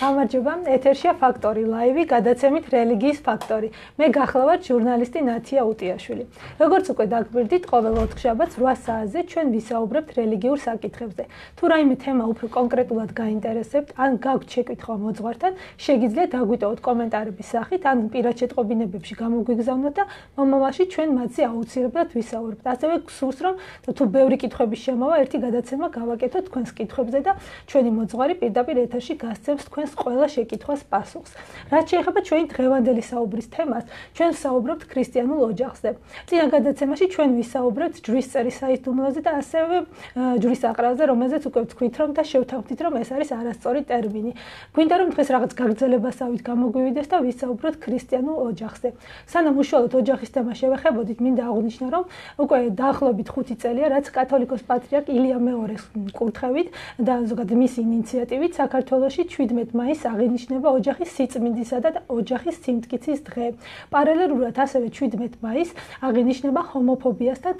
გამარჯობა, ეთერშია ფაქტორი ლაივი, გადაცემით რელიგიის ფაქტორი. მე გახლავართ ჟურნალისტი ნათია უტიაშვილი. როგორც უკვე დაგვირდით, ყოველ ოთხშაბათს 8 საათზე ჩვენ ვისაუბრებთ რელიგიურ საკითხებზე. თუ რაიმე თემა უფრო კონკრეტულად გაინტერესებთ, ან გაგვთ შეკითხვა მოძღვართან, შეგიძლიათ დაგვიტოვოთ კომენტარების სახით, ან პირად შეტყობინებებში გამოგვიგზავნოთ და მომავალში ჩვენ მათზე აუცილებლად ვისაუბრებთ. ასევე გსურს რომ თუ ბევრი კითხვების შემოვა, ერთი გადაცემა გავაკეთოთ თქვენს კითხვებზე და ჩვენი მოძღვარი პირდაპირ ეთერში გასცემს თქვენს ჩვენს ყველა შეკითხვას პასუხს. რაც შეეხება ჩვენი დღევანდელი საუბრის თემას, ჩვენ საუბრობთ ქრისტიანულ ოჯახზე. წინა გადაცემაში ჩვენ ვისაუბრებთ ჯვრის წერის საიდუმლოზე და ასევე ჯვრის აყრაზე, რომელზეც უკვე ვთქვით, რომ და შევთავაზეთ, რომ ეს არის არასწორი ტერმინი. გვინდა რომ დღეს რაღაც გაგრძელებასავით გამოგვივიდეს და ვისაუბროთ ქრისტიანულ ოჯახზე. სანამ უშუალოდ ოჯახის თემა შევეხებოდით, მინდა აღვნიშნო, რომ უკვე დაახლოებით 5 წელია, რაც კათოლიკოს პატრიარქ ილია მეორეს კურთხევით და ზოგადად მისი ინიციატივით საქართველოში 17 მაისს აღინიშნება ოჯახის სიწმინდისა და ოჯახის სიმტკიცის დღე. პარალელურად ასევე 17 მაისს აღინიშნება ჰომოფობიასთან,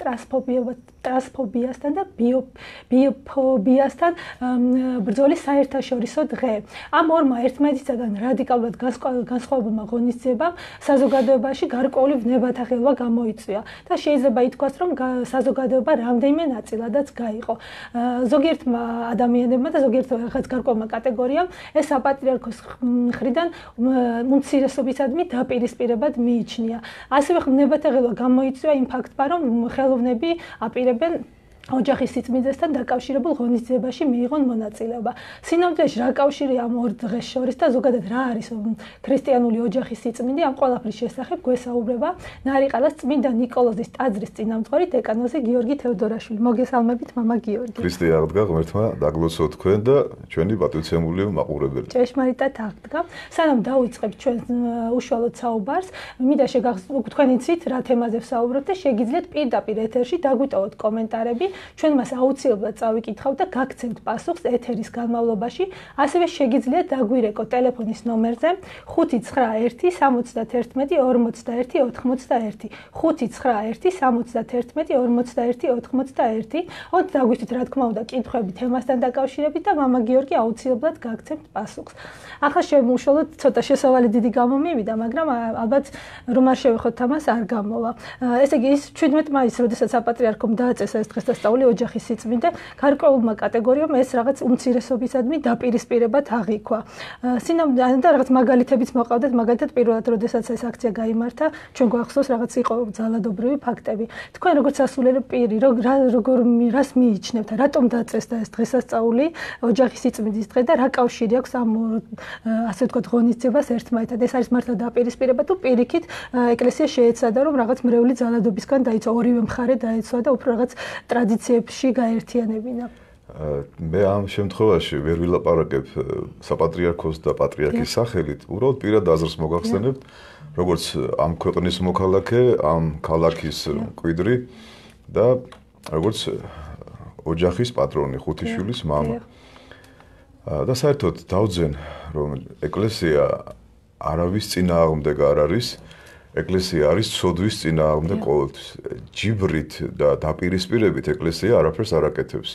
ტრანსფობიასთან და ბიოფობიასთან ბრძოლის საერთაშორისო დღე. ამ ორმა ერთმანეთისგან რადიკალურად განსხვავებულმა ღონისძიებამ საზოგადოებაში გარკვეული ვნებათა ხელვა გამოიწვია და შეიძლება ითქვას, რომ საზოგადოება რამდენიმე ნაწილადაც გაიყო. ზოგიერთმა ადამიანებმა და ზოგიერთ რაღაც გარკვეულმა კატეგორიამ ეს საპატრიარქოს მხრიდან უმცირესობისადმი დაპირისპირებად მიიჩნია. ასევე ხმნებათა ღელვა გამოიწვია იმ ფაქტმა, რომ ხელოვნები აპირებენ ოჯახის სიწმინდესთან დაკავშირებულ ღონისძიებაში მიიღონ მონაწილეობა. სინამდვილეში რა კავშირია ამ ორ დღეს შორის და ზოგადად რა არის ქრისტიანული ოჯახის სიწმინდე ამ ყველაფრის შესახებ გვესაუბრება ნარიყალას წმინდა نيكოლოზის ტაძრის წინამძღვარი დეკანოზი გიორგი თევდორაშვილი. მოგესალმებით მამა გიორგი. ქრისტე აღდგა ღმერთმა დაგლოცო თქვენ და ჩვენი პატივცემული მაყურებელი. ჭეშმარიტად აღდგა. სანამ დავიწყებთ ჩვენ უშუალოდ საუბარს, მინდა შეგახსენოთ თქვენ იცით რა თემაზე ვსაუბრობთ და შეგიძლიათ პირდაპირ ეთერში დაგვიტოვოთ კომენტარები ჩვენ მას აუცილებლად წავიკითხავთ და გაგცემთ პასუხს ეთერის განმავლობაში. ასევე შეგიძლიათ დაგვირეკო ტელეფონის ნომერზე 591-71-51-91, 591-71-51-91, ოღონდ დაგვითით რა თქმა უნდა კითხვები თემასთან დაკავშირებით და მამა გიორგი აუცილებლად გაგცემთ პასუხს. ახლა შემოვშალოთ ცოტა შესავალი დიდი გამომივიდა, მაგრამ ალბათ რომ არ შევეხოთ თამას არ გამოვა. ესე იგი ის 17 მაისს, როდესაც საპატრიარქომ დააწესა ეს დღესდას შესწავლი ოჯახის სიწმინდე გარკვეულმა კატეგორიამ ეს რაღაც უმცირესობისადმი დაპირისპირებად აღიქვა. სინამდვილე და რაღაც მაგალითებიც მოყავდეთ, მაგალითად პირველად როდესაც ეს აქცია გამართა, ჩვენ გვახსოვს რაღაც იყო ძალადობრივი ფაქტები. თქვენ როგორც სასულიერო პირი, როგორ რას მიიჩნევთ, რატომ დააწესდა ეს დღესასწაული ოჯახის სიწმინდის დღე და რა კავშირი აქვს ამ ასე ვთქვათ ღონისძიებას ერთმანეთთან? ეს არის მართლა დაპირისპირება თუ პირიქით ეკლესია შეეცადა რომ რაღაც მრევლი ძალადობისგან დაიცვა, ორივე მხარე დაიცვა და უფრო რაღაც ტრადიციული ტრადიციებში გაერთიანებინა? მე ამ შემთხვევაში ვერ ვილაპარაკებ საპატრიარქოს და პატრიარქის სახელით, უბრალოდ პირად აზრს მოგახსენებ, როგორც ამ ქვეყნის მოქალაქე, ამ ქალაქის კვიდრი და როგორც ოჯახის პატრონი, ხუთი შვილის მამა. და საერთოდ დავძენ, რომ ეკლესია არავის წინააღმდეგ არ არის, ეკლესია არის სოდვის წინააღმდეგ ყოველთვის. ჯიბრით და დაპირისპირებით ეკლესია არაფერს არ აკეთებს.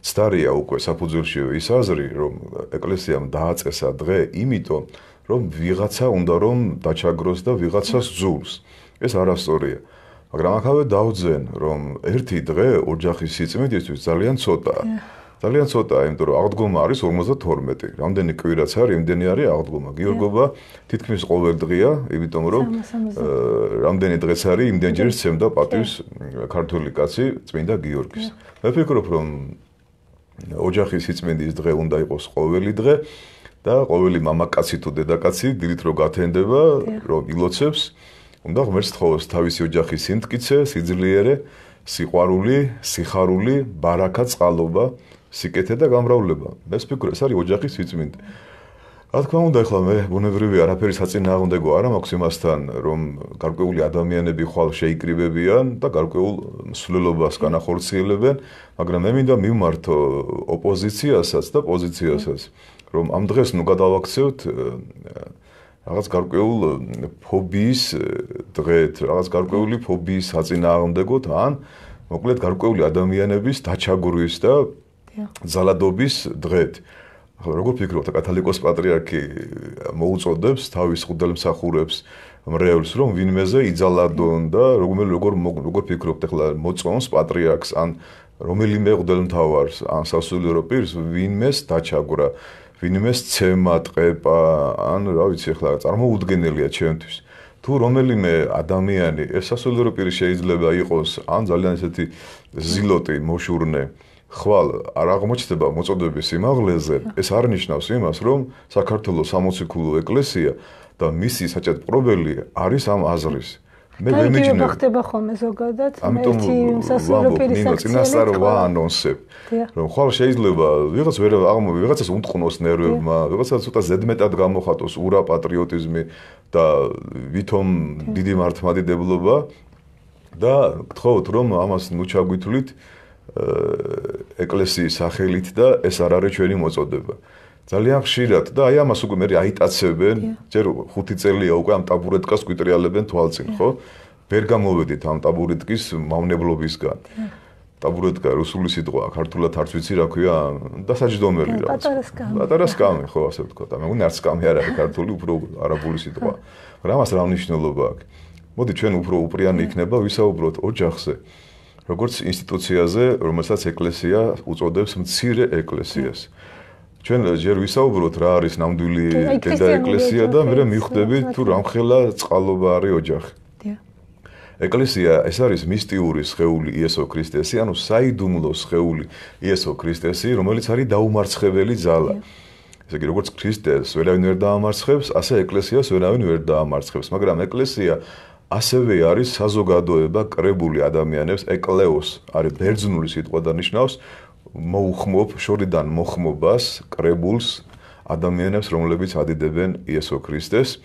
ცდარია უკვე საფუძველში ის აზრი, რომ ეკლესიამ დააწესა დღე, იმიტომ რომ ვიღაცა უნდა რომ დაჩაგროს და ვიღაცას ზულს. ეს არასწორია. მაგრამ ახავე დაუძენ, რომ ერთი დღე ოჯახის სიწმინდისთვის ძალიან ცოტაა. ძალიან ცოტაა, იმიტომ რომ აღდგომა არის 52. რამდენი კვირაც არის, იმდენი არის აღდგომა. გიორგობა თითქმის ყოველ დღეა, იმიტომ რომ რამდენი დღეც არის, იმდენჯერ სცემდა პატივს ქართული კაცი წმინდა გიორგის. მე ფიქრობ, რომ ოჯახის სიწმინდის დღე უნდა იყოს ყოველი დღე და ყოველი მამაკაცი თუ დედაკაცი დილით რო გათენდება, რომ ილოცებს, უნდა ღმერთს თხოვოს თავისი ოჯახის სიმტკიცე, სიძლიერე, სიყვარული, სიხარული, ბარაკა, წყალობა. სიკეთე და გამრავლება. მე ვფიქრობ, ეს არის ოჯახის სიწმინდე. რა თქმა უნდა, ახლა მე ბუნებრივი არაფერი საწინააღმდეგო არ მაქვს იმასთან, რომ გარკვეული ადამიანები ხვალ შეიკრიბებიან და გარკვეულ მსვლელობას განახორციელებენ, მაგრამ მე მინდა მიმართო ოპოზიციასაც და პოზიციასაც, რომ ამ დღეს ნუ გადავაქცევთ რაღაც გარკვეულ ფობიის დღეთ, რაღაც გარკვეული ფობიის საწინააღმდეგოთ, ან მოკლედ გარკვეული ადამიანების დაჩაგვრვის და ზალადობის დღეთ. ახლა როგორ ფიქრობთ, კათოლიკოს პატრიარქი მოუწოდებს თავის ხუდალმსახურებს მრევლს, რომ ვინმეზე იძალადონ და როგორ როგორ როგორ ფიქრობთ, ახლა მოწონს პატრიარქს ან რომელიმე ხუდალმთავარს ან სასულიერო პირს ვინმეს დაჩაგვრა, ვინმეს ცემა ტყეპა, ან რა ვიცი, ახლა წარმოუდგენელია ჩემთვის. თუ რომელიმე ადამიანი ეს სასულიერო პირი შეიძლება იყოს ან ძალიან ესეთი ზილოტი მოშურნე ხვალ არ აღმოჩნდება მოწოდების სიმაღლეზე, ეს არ ნიშნავს იმას, რომ საქართველოს 60 ქულო ეკლესია და მისი საჭადრობელი არის ამ აზრის. მე ვერ მიჯნე. და ხდება ხოლმე ზოგადად ერთი სასულიერო პირის აქციები. წინასწარ ვაანონსებ. რომ ხვალ შეიძლება ვიღაც ვერ აღმო ვიღაცას უნტყნოს ნერვებმა, ვიღაცას ცოტა ზედმეტად გამოხატოს ურა პატრიოტიზმი და ვითომ დიდი მართლმადიდებლობა და გთხოვთ რომ ამას ნუ ჩაგვითვლით ეკლესიის სახელით და ეს არ არის ჩვენი მოწოდება. ძალიან ხშირად და აი ამას უკვე მე აიტაცებენ, ჯერ 5 წელია უკვე ამ ტაბურეტკას გვიტრიალებენ თვალწინ, ხო? ვერ გამოვედით ამ ტაბურეტკის მავნებლობისგან. ტაბურეტკა რუსული სიტყვა, ქართულად არც ვიცი რა ქვია, დასაჯდომელი რა. პატარა სკამი. პატარა სკამი, ხო, ასე ვთქვა. და მე მგონი არც სკამი არ არის ქართული, უფრო არაბული სიტყვა. მაგრამ ამას რა მნიშვნელობა აქვს? მოდი ჩვენ უფრო უპრიანი იქნება ვისაუბროთ ოჯახზე. როგორც ინსტიტუციაზე, რომელსაც ეკლესია უწოდებს მცირე ეკლესიას. ჩვენ ჯერ ვისაუბროთ რა არის ნამდვილი დედა ეკლესია და მე მივხვდები თუ რამხელა წყალობა არის ოჯახი. ეკლესია ეს არის მისტიური სხეული იესო ქრისტესი, ანუ საიდუმლო სხეული იესო ქრისტესი, რომელიც არის დაუმარცხებელი ძალა. ესე იგი, როგორც ქრისტეს ვერავინ ვერ დაამარცხებს, ასე ეკლესიას ვერავინ ვერ დაამარცხებს, მაგრამ ეკლესია ასევე არის საზოგადოება კრებული ადამიანებს ეკლეოს არის ბერძნული სიტყვა და ნიშნავს მოუხმობ შორიდან მოხმობას კრებულს ადამიანებს რომლებიც ადიდებენ იესო ქრისტეს.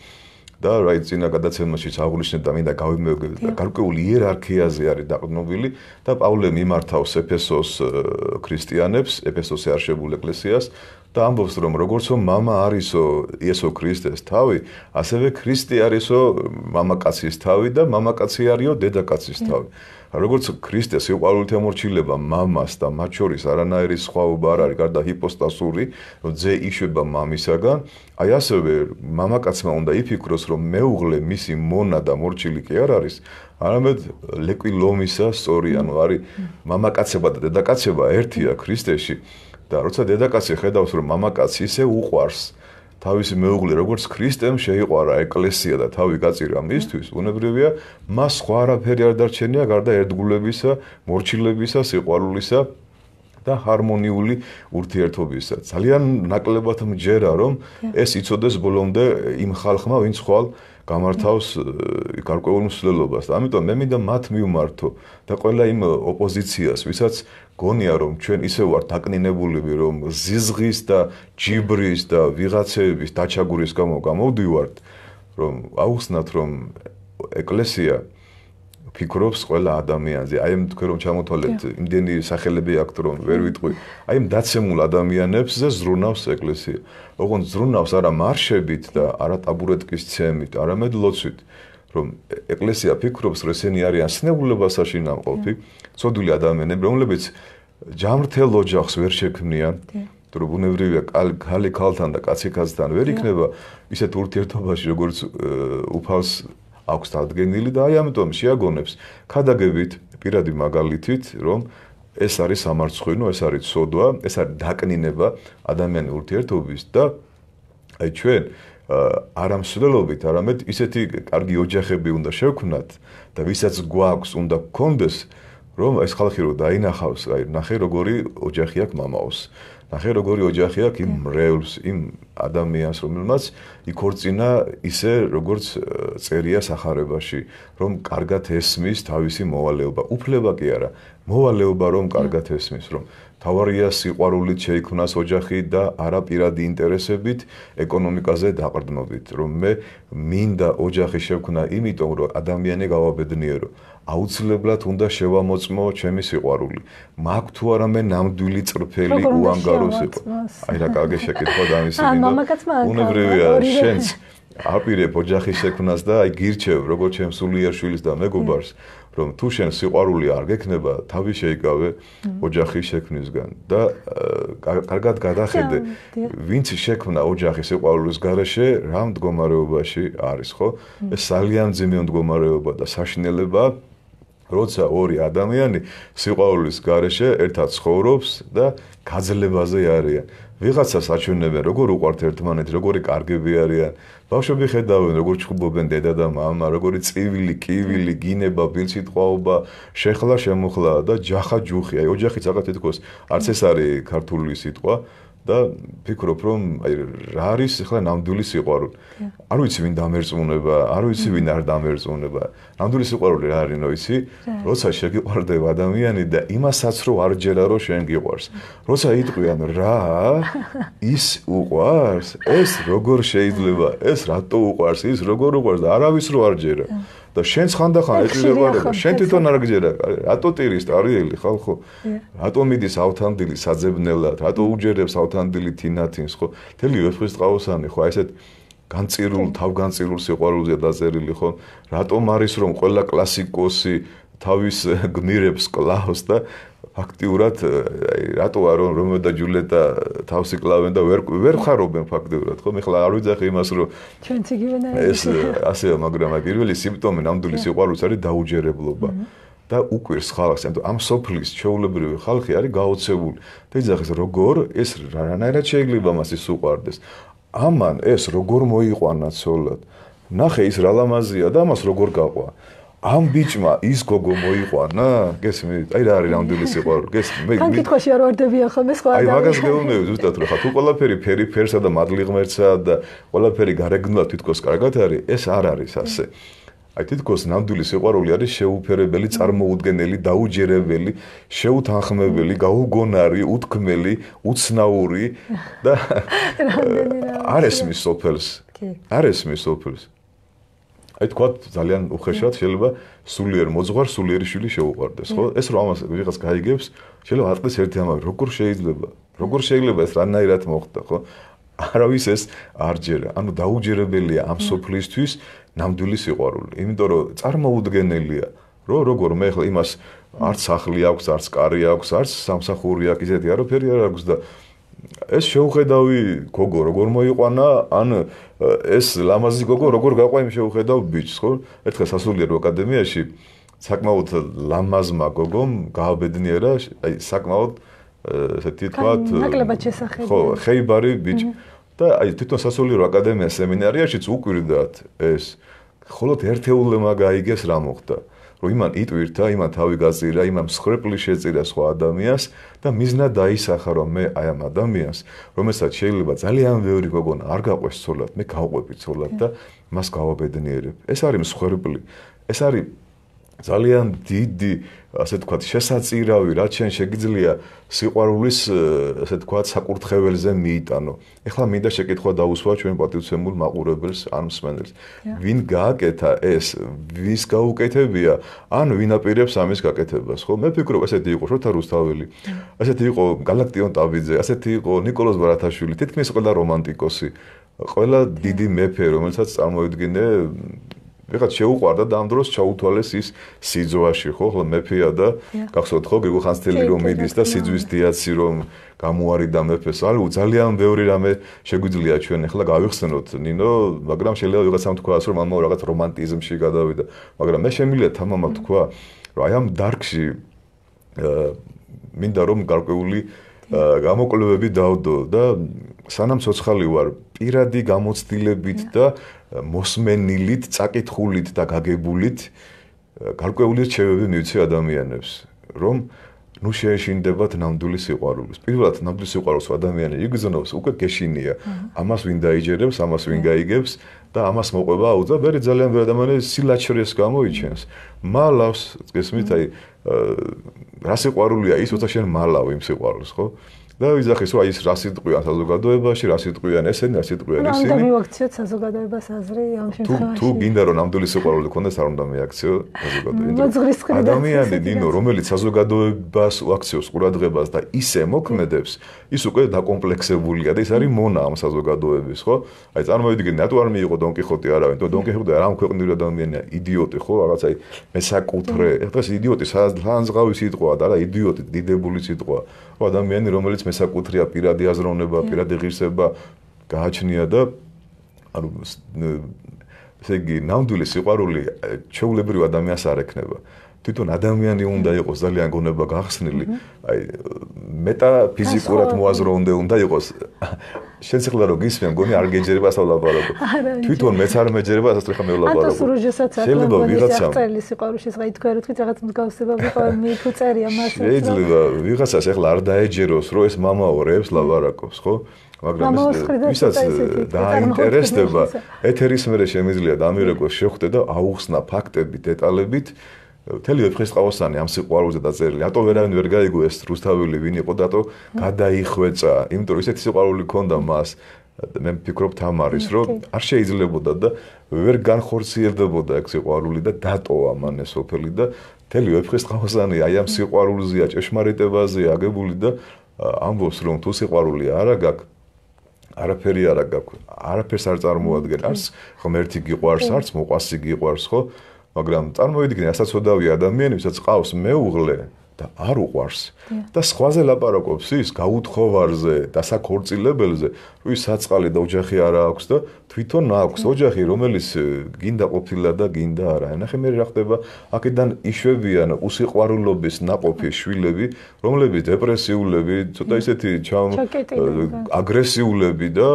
და რაი წინა გადაცემაში აღნიშნეთ და მინდა გავიმეორებ და გარკვეული იერარქიაზე არის დაყრდნობილი და პავლე მიმართავს ეფესოს ქრისტიანებს ეფესოს არშებულ ეკლესიას და ამბობს რომ როგორცო мама არისო იესო ქრისტეს თავი, ასევე ქრისტე არისო მამაკაცის თავი და მამაკაცი არისო დედაკაცის თავი. როგორც ქრისტეს სიყვარულით ემორჩილება მამას და მათ შორის არანაირი სხვაობა არ არის, გარდა ჰიპოსტასური, რომ ძე იშვება მამისაგან, აი ასევე მამაკაცმა უნდა იფიქროს, რომ მეუღლე მისი მონა და მორჩილი კი არ არის, არამედ ლეკვი ლომისა სწორი, ანუ არის მამაკაცება და დედაკაცება ერთია ქრისტეში. და როცა დედაკაცი ხედავს რომ მამაკაცი ისე უყვარს თავისი მეუღლე როგორც ქრისტემ შეიყვარა ეკლესია და თავი გაწირა მისთვის უნებრივია მას სხვა არაფერი არ დარჩენია გარდა ერთგულებისა მორჩილებისა სიყვარულისა და ჰარმონიული ურთიერთობისა. ძალიან ნაკლებად მჯერა რომ ეს იწოდეს ბოლომდე იმ ხალხმა ვინც ხვალ გამართავს გარკვეულ მსვლელობას. და ამიტომ მე მინდა მათ მივმართო და ყველა იმ ოპოზიციას ვისაც გონია რომ ჩვენ ისე ვართ დაკნინებულები რომ ზიზღის და ჯიბრის და ვიღაცების დაჩაგურის გამო გამოვდივართ რომ აუხსნათ რომ ეკლესია ფიქრობს ყველა ადამიანზე. აი ამ თქვენ რომ ჩამოთვალეთ, იმდენი სახელები აქვს რომ ვერ ვიტყვი. აი ამ დაცემულ ადამიანებზე ზრუნავს ეკლესია. ოღონდ ზრუნავს არა მარშებით და არა ტაბურეტკის ცემით, არამედ ლოცვით. რომ ეკლესია ფიქრობს, რომ ესენი არიან სნეულებასაში ნამყოფი, ცოდვილი ადამიანები, რომლებიც ჯამრთელ ოჯახს ვერ შექმნიან. რომ ბუნებრივია კალი ქალთან და კაცი კაცთან ვერ იქნება ისეთ ურთიერთობაში, როგორც უფალს აქვს დადგენილი და აი ამიტომ შეაგონებს ქადაგებით პირადი მაგალითით, რომ ეს არის სამარცხვინო, ეს არის სოდვა, ეს არის დაკნინება ადამიანის ურთიერთობის და აი ჩვენ არამსვლელობით, არამედ ისეთი კარგი ოჯახები უნდა შევქმნათ და ვისაც გვაქვს უნდა გქონდეს რომ ეს ხალხი რო დაინახავს, აი ნახე როგორი ოჯახი აქვს მამაოს. ნახე როგორი ოჯახი აქვს იმ მრევლს, იმ ადამიანს, რომელმაც იქორწინა ისე როგორც წერია სახარებაში, რომ კარგად ესმის თავისი მოვალეობა. უფლება კი არა, მოვალეობა რომ კარგად ესმის, რომ თავარია სიყვარულით შეიქმნას ოჯახი და არა პირადი ინტერესებით, ეკონომიკაზე დაყრდნობით, რომ მე მინდა ოჯახი შევქნა იმიტომ, რომ ადამიანი გავაბედნიერო. აუცილებლად უნდა შევამოწმო ჩემი სიყვარული. მაგ თუ არა მე ნამდვილი წრფელი უანგარო სიყვარული. აი რა კარგი შეკითხვა დამისმინდა. ან მამაკაცმა ან უნევრია შენს აპირებ ოჯახის შექმნას და აი გირჩევ როგორც ჩემ სულიერ შვილს და მეგობარს რომ თუ შენ სიყვარული არ გექნება, თავი შეიკავე ოჯახის შექმნისგან და კარგად გადახედე, ვინც შექმნა ოჯახის სიყვარულის garaშე, რა მდგომარეობაში არის, ხო? ეს ძალიან ძიმე მდგომარეობა და საშინელება როცა ორი ადამიანი სიყვარულის garaშე ერთად ცხოვრობს და გაძლებაზე არიან. ვიღაცას აჩვენებენ, როგორ უყვართ ერთმანეთს, როგორი კარგები არიან. ბავშვები ხედავენ, როგორ ჩხუბობენ დედა და მამა, როგორი წივილი, კივილი, გინება, ბილსიტყვაობა, შეხლა შემოხლა და ჯახა ჯუხი. აი ოჯახი ცალკე თითქოს არც ეს არის ქართული სიტყვა. და ფიქრობ რომ აი რა არის ახლა ნამდვილი სიყვარული. არ ვიცი ვინ დამერწმუნება, არ ვიცი ვინ არ დამერწმუნება. ნამდვილი სიყვარული რა არის, ნო იცი? როცა შეგიყვარდება ადამიანი და იმასაც რო არ ჯერა რომ შენ გიყვარს. როცა იტყვიან რა ის უყვარს, ეს როგორ შეიძლება? ეს რატო უყვარს? ის როგორ უყვარს და არავის რო არ ჯერა. და შენც ხანდახან ეჭირებადება შენ თვითონ არ გჯერა რატო ტირის ტარიელი ხალხო. რატო მიდის ავთანდილი საძებნელად? რატო უჯერებს ავთანდილი თინათინს? ხო თელი ვეფხვის წყავოსანი ხო აი ესეთ განწირულ თავგანწირულ სიყვარულზე დაწერილი ხო? რატომ არის რომ ყველა კლასიკოსი თავის გმირებს კლავს და ფაქტიურად აი რატო არ რომეო და ჯულეტა თავს იკლავენ და ვერ ვერ ხარობენ ფაქტიურად ხო? მე ხლა არ ვიძახი იმას რომ ჩვენც იგივენა ეს ასეა მაგრამ აი პირველი სიმპტომი ნამდვილი სიყვარულის არის დაუჯერებლობა და უკვირს ხალხს. ამ სოფლის ჩეულებრივი ხალხი არის გაოცებული. და იძახის როგორ ეს რანაირად შეიძლება მას ის უყარდეს ამან ეს როგორ მოიყვანა ცოლად ნახე ის რა ლამაზია და მას როგორ გაყვა ამ ბიჭმა ის გოგო მოიყვანა? გესმით? აი რა არის რამდენი სიყვარული? გესმით? მე თან კითხვაში არ ვარდებია ხოლმე სხვა აი მაგას გეუბნები ზუსტად რა ხა თუ ყველაფერი ფერი ფერსა და მადლი ღმერთსა და ყველაფერი გარეგნულად თვითკოს კარგად არის, ეს არ არის ასე. აი თითქოს ნამდვილი სიყვარული არის შეუფერებელი, წარმოუდგენელი, დაუჯერებელი, შეუთანხმებელი, გაუგონარი, უთქმელი, უცნაური და არ ესმის სოფელს. არ ესმის სოფელს. აი თქვა ძალიან უხეშად შეიძლება სულიერ მოძღვარ სულიერი შვილი შეუყვარდეს ხო? ეს რომ ამას ვიღაც გაიგებს შეიძლება ატყდეს ერთი ამბავი როგორ შეიძლება? როგორ შეიძლება ეს რანაირად მოხდა ხო? არავის ეს არ ჯერა ანუ დაუჯერებელია ამ სოფლისთვის ნამდვილი სიყვარული იმიტომ რომ წარმოუდგენელია რო როგორ მე ხლა იმას არც სახლი აქვს არც კარი აქვს არც სამსახური აქვს ისეთი არაფერი არ აქვს და ეს შეუხედავი გოგო როგორ მოიყვანა ან ეს ლამაზი გოგო როგორ გაყვა იმ შეუხედავ ბიჭს ხო? ერთხელ სასულიერო აკადემიაში საკმაოდ ლამაზმა გოგომ გააბედნიერა აი საკმაოდ ესეთი თქვა ნაკლებად შესაძლებელი ხო ხეიბარი ბიჭი და აი თვითონ სასულიერო აკადემიის სემინარიაშიც უკვირდათ ეს. ხოლოდ ერთეულებმა გაიგეს რა მოხდა რომ იმან იტვირთა, იმან თავი გაწირა, იმან მსხრეპლი შეწირა სხვა ადამიანს და მიზნა დაისახა რომ მე აი ამ ადამიანს, რომელსაც შეიძლება ძალიან ბევრი გოგონა არ გაყვეს ცოლად, მე გავყვები ცოლად და მას გავაბედნიერებ. ეს არის მსხრეპლი. ეს არის ძალიან დიდი ასე ვთქვათ შესაწირავი რაც შენ შეგიძლია სიყვარულის ასე ვთქვათ საკურთხეველზე მიიტანო. ეხლა მინდა შეკითხვა დაუსვა ჩვენ პატივცემულ მაყურებელს ან მსმენელს. ვინ გააკეთა ეს, ვის გაუკეთებია, ან ვინ აპირებს ამის გაკეთებას, ხო? მე ვფიქრობ ესეთი იყო შოთა რუსთაველი. ესეთი იყო გალაქტიონ ტაბიძე, ესეთი იყო نيكოლოზ ბარათაშვილი, თითქმის ყველა რომანტიკოსი, ყველა დიდი მეფე, რომელსაც წარმოედგინე ვიღაც შეუყვარდა და ამ დროს ჩაუთვალეს ის სიძვაში, ხო, ხოლმე მეფეა და გახსოვთ ხო, გიგო ხანძთელი რომ მიდის და სიძვის დიაცი რომ გამოარიდა მეფეს. ალო ძალიან ბევრი რამე შეგვიძლია ჩვენ ახლა გავიხსენოთ ნინო, მაგრამ შეიძლება ვიღაცამ თქვას რომ ამაო რაღაც რომანტიზმში გადავიდა, მაგრამ მე შემიძლია თამამა თქვა, რომ აი ამ დარკში მინდა რომ გარკვეული გამოკვლევები დავდო და სანამ ცოცხალი ვარ, პირადი გამოცდილებით და მოსმენილით, წაკითხულით და გაგებულით გარკვეული რჩევები მივცე ადამიანებს, რომ ნუ შეეშინდებათ ნამდვილი სიყვარულის. პირველად ნამდვილი სიყვარულს ადამიანი იგზნობს, უკვე გეშინია. ამას ვინ დაიჯერებს, ამას ვინ გაიგებს და ამას მოყვება აუძა, მე ძალიან ბევრი ადამიანი სილაჩრეს გამოიჩენს. მალავს, გესმით, აი რა სიყვარულია ის, როცა შენ მალავ იმ სიყვარულს, ხო? და ვიზახის რომ აი ეს რა სიტყვია საზოგადოებაში, რა სიტყვიან ესენი, რა სიტყვიან ისინი. ანუ მივაქციოთ საზოგადოებას აზრი ამ შემთხვევაში. თუ თუ გინდა რომ ნამდვილი სიყვარული გქონდეს, არ უნდა მიაქციო საზოგადოებას. ადამიანი ნინო, რომელიც საზოგადოებას უაქციოს ყურადღებას და ისე მოქმედებს, ის უკვე დაკომპლექსებულია და ის არის მონა ამ საზოგადოების, ხო? აი წარმოვიდგინე, რატო არ მიიღო დონ კიხოტი არავინ? დონ კიხოტი არ ამ ქვეყნიური ადამიანია, იდიოტი, ხო? რაღაცა მესაკუთრე. ეხლა ეს იდიოტი საზღავის სიტყვაა და რა იდიოტი დიდებული სიტყვაა. ხო ადამიანი რომელიც მესაკუთრეა პირადი აზროვნება, პირადი ღირსება გააჩნია და ანუ ესე იგი ნამდვილი სიყვარული ჩეულებრივ ადამიანს არ ექნება. თვითონ ადამიანი უნდა იყოს ძალიან გონება გახსნილი, აი მეტაფიზიკურად მოაზროვნდე უნდა იყოს. შენ ციხლა რო გისმენ, გონი არ გეჯერება ასავლაბარაკო. თვითონ მეც არ მეჯერება ასწრე ხა მევლაბარაკო. ატო სურუჟესაც ახლა ვიღაცა წელი სიყვარულში ზღა ითქვა რომ თქვი რაღაც მსგავსება ვიყო მიფუწერია მასე. შეიძლება ვიღაცას ახლა არ დაეჯეროს რომ ეს მამაო რევს ლაბარაკობს, ხო? მაგრამ ვისაც დაინტერესდება ეთერის მერე შემიძლია დამირეკოს შეხვდე და აუხსნა ფაქტები დეტალებით მთელი ვეფხისტყაოსანი ამ სიყვარულზე დაწერილი. რატო ვერავინ ვერ გაიგო ეს რუსთაველი ვინ იყო და რატო გადაიხვეწა? იმიტომ რომ ისეთი სიყვარული ქონდა მას. მე ვფიქრობ თამარის რომ არ შეიძლებოდა და ვერ განხორციელდებოდა ეს სიყვარული და დატოვა მან ეს ოფელი და მთელი ვეფხისტყაოსანი აი ამ სიყვარულზეა ჭეშმარიტებაზე აგებული და ამბობს რომ თუ სიყვარული არა გაქვს არაფერი არა გაქვს არაფერს არ წარმოადგენს ღმერთი გიყვარს არც მოყვასი გიყვარს ხო მაგრამ წარმოიდგინე, ასაცოდავი ადამიანი, ვისაც ყავს მეუღლე და არ უყვარს და სხვაზე ლაპარაკობს ის გაუთხოვარზე, დასაქორწილებელზე, ვის საწყალი და ოჯახი არ აქვს და თვითონ აქვს ოჯახი, რომელიც გინდა ყოფილა და გინდა არა. ნახე მე რა ხდება, აქედან იშვებიან უსიყვარულობის ناყოფი შვილები, რომლებიც დეპრესიულები, ცოტა ისეთი ჩამ აგრესიულები და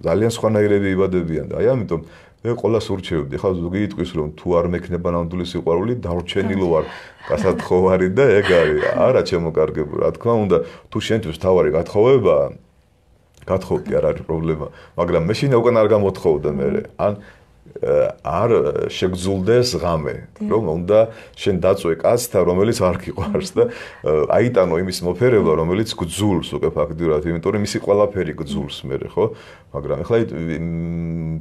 ძალიან სხვანაირები იბადებიან და აი ამიტომ მე ყოველას ურჩევდი, ხა ზოგი იტყვის რომ თუ არ მექნება ნამდვილი სიყვარული, დარჩენილო ვარ გასათხოვარი და ეგ არის. არა, ჩემო კარგებო, რა თქმა უნდა, თუ შენთვის თავარი გათხოვება, გათხოვდი, არ არის პრობლემა, მაგრამ მე შენ უკან არ გამოთხოვდა მე. ან არ შეგძულდეს ღამე, რომ უნდა შენ დაწვე კაცთა, რომელიც არ გიყვარს და აიტანო იმის მოფერება, რომელიც გძულს უკვე ფაქტურად, იმიტომ რომ ისი ყველაფერი გძულს მე, ხო? მაგრამ ახლა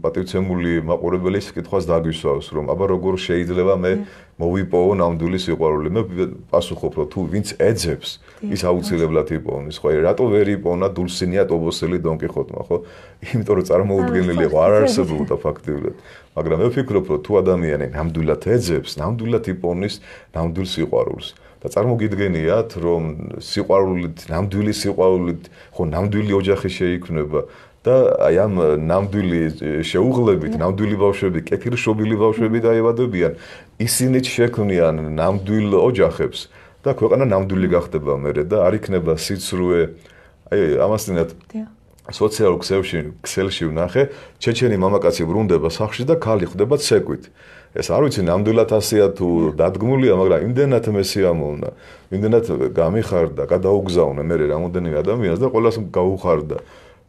პატივცემული მაყურებელი საკითხავს დაგვისვავს, რომ აბა როგორ შეიძლება მე მოვიპოვო ნამდვილი სიყვარული? მე პასუხობ, რომ თუ ვინც ეძებს, ის აუცილებლად იპოვნის, ხო? რატო ვერ იპოვნა დულსინია ტობოსელი დონკიხოტმა, ხო? იმიტომ რომ წარმოუდგენელი იყო, არ არსებობდა ფაქტიურად. მაგრამ მე ვფიქრობ, რომ თუ ადამიანი ნამდვილად ეძებს, ნამდვილად იპოვნის ნამდვილ სიყვარულს. და წარმოგიდგენიათ, რომ სიყვარულით, ნამდვილი სიყვარულით, ხო, ნამდვილი ოჯახი შეიქმნება და აი ამ ნამდვილი შეუღლებით, ნამდვილი ბავშვები, კეთილშობილი ბავშვები დაებადებიან, ისინიც შექმნიან ნამდვილ ოჯახებს. და ქვეყანა ნამდვილი გახდება მერე და არ იქნება სიცრუე. აი ამასთანავე სოციალურ ქსელში ქსელში ვნახე ჩეჩენი მამაკაცი ბრუნდება სახში და ქალი ხდება ცეკვით. ეს არ ვიცი ნამდვილად ასეა თუ დადგმულია მაგრამ იმდენად მესიამოვნა იმდენად გამიხარდა გადაუგზავნა მე რამოდენიმე ადამიანს და ყოველას გაუხარდა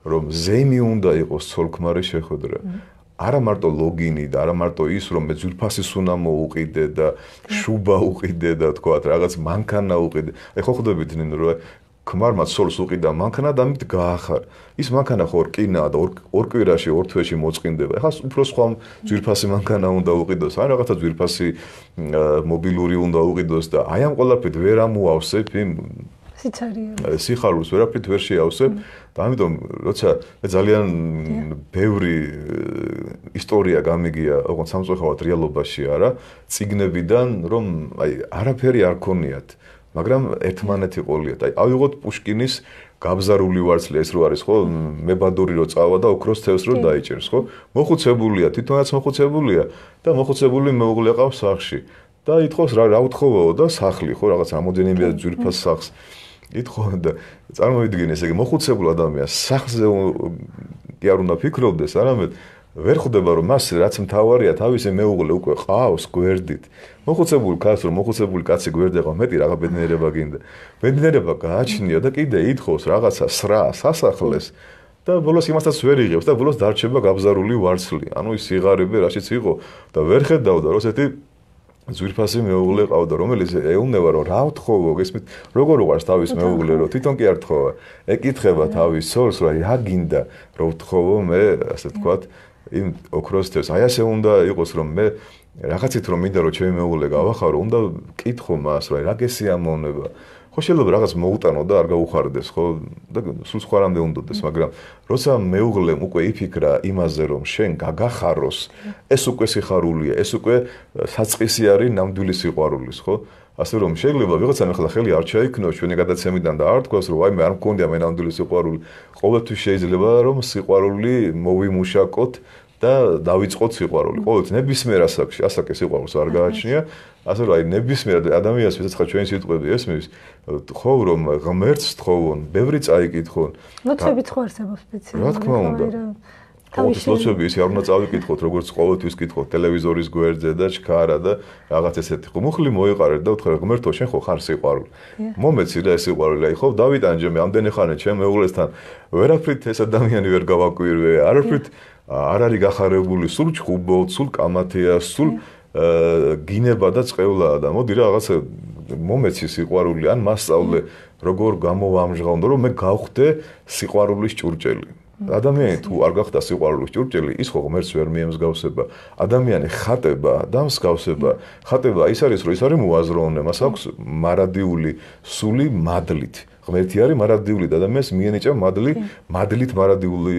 რომ ზეიმი უნდა იყოს ცოლქმარი შეხვედრა. არა მარტო ლოგინი და არა მარტო ის რომ მე ძვირფასის უნდა მოუყიდე და შუბა უყიდე და თქვა რაღაც მანქანა უყიდე. აი ხო ხვდებით ნინო რომ ქმარმა ცოლს უყიდა მანქანა და ამით გაახარ. ის მანქანა ხო რკინა და ორ კვირაში ორ თვეში მოწყინდება. ეხლა უფრო სხვა ძვირფასი მანქანა უნდა უყიდოს, ან რაღაცა ძვირფასი მობილური უნდა უყიდოს და აი ამ ყველაფერით ვერ ამოავსებ იმ სიცარიელს. სიხარულს ვერაფრით ვერ შეავსებ და ამიტომ როცა მე ძალიან ბევრი ისტორია გამიგია, ოღონდ სამწუხაროდ რეალობაში არა, ციგნებიდან რომ აი არაფერი არ ქონიათ. მაგრამ ერთმანეთი ყოლიათ. აი ავიღოთ პუშკინის გაბზარული ვარცლი ეს რო არის ხო? მებადური რო წავა და ოქროს თევს რო დაიჭერს ხო? მოხუცებულია, თვითონაც მოხუცებულია და მოხუცებული მეუღლე ყავს სახში. და ითხოვს რა რა უთხოვაო და სახლი ხო რაღაც ამოდენიმე ძვირფას სახლს. ითხოვა და წარმოვიდგინე ესე იგი მოხუცებულ ადამიანს სახლზე კი არ უნდა ფიქრობდეს, არამედ ვერ ხვდება რომ მას რაც მთავარია თავისი მეუღლე უკვე ყავს გვერდით. მოხუცებული კაცს რომ მოხუცებული კაცი გვერდი ყავს მეტი რაღა ბედნიერება გინდა. ბედნიერება გააჩნია და კიდე ითხოვს რაღაცა სრა სასახლეს და ბოლოს იმასაც ვერ იღებს და ბოლოს დარჩება გაბზარული ვარცლი. ანუ ის სიღარიბე რაშიც იყო და ვერ ხედავდა რომ ესეთი ზვირფასი მეუღლე ყავდა, რომელიც ეუბნება რომ რა ვთხოვო, გესმით, როგორ უყარს თავის მეუღლე, რომ თვითონ კი არ თხოვა. ეკითხება თავის სოლს, რა რა გინდა, რომ ვთხოვო მე, ასე ვთქვათ, იმ ოქროს თევს. აი ასე უნდა იყოს, რომ მე რაღაცით რომ მინდა რომ ჩემი მეუღლე გავახარო, უნდა კითხო მას, რა რა გესიამოვნება. ხო შეიძლება რაღაც მოუტანო და არ გაუხარდეს ხო? და სულ სხვა რამე უნდადეს მაგრამ როცა მეუღლემ უკვე იფიქრა იმაზე რომ შენ გაგახაროს ეს უკვე სიხარულია ეს უკვე საწყისი არის ნამდვილი სიყვარულის ხო? ასე რომ შეიძლება ვიღაცამ ახლა ხელი არ ჩაიქნოს ჩვენი გადაცემიდან და არ თქვას რომ აი მე არ მქონდა მე ნამდვილი სიყვარული. ყოველთვის შეიძლება რომ სიყვარული მოვიმუშაკოთ და დავიწყოთ სიყვარული. ყოველთვის ნებისმიერ ასაკში, ასაკი სიყვარულს არ გააჩნია. ასე რომ აი ნებისმიერ ადამიანს ვისაც ხა ჩვენი სიტყვები ესმის, ხო რომ ღმერთს თხოვონ, ბევრი წაიკითხონ. ლოცვებით ხო არსებობს სპეციალური? რა თქმა უნდა. თავის ლოცვები ისე არ უნდა წავიკითხოთ, როგორც ყოველთვის კითხოთ ტელევიზორის გვერდზე და ჩქარა და რაღაც ესეთი. ხო მუხლი მოიყარეთ და უთხრა ღმერთო შენ ხო ხარ სიყვარული. მომეცი და ეს სიყვარული აი ხო დავიტანჯე მე ამდენი ხანი ჩემ მეუღლესთან ვერაფრით ეს ადამიანი ვერ გავაკვირვე, არაფრით არ არის გახარებული სულ ჩხუბო, სულ კამათია, სულ გინება და წყევლაა და მოდი რა რაღაცა მომეცი სიყვარული ან მასწავლე როგორ გამოვამჟღავნო რომ მე გავხდე სიყვარულის ჭურჭელი. ადამიანი თუ არ გახდა სიყვარულის ჭურჭელი, ის ხო ღმერთს ვერ მიემსგავსება. ადამიანი ხატება და მსგავსება. ხატება ის არის რომ ის არის მოაზროვნე, მას აქვს მარადიული სული მადლით. ღმერთი არის მარადიული და ადამიანს მიენიჭა მადლი, მადლით მარადიული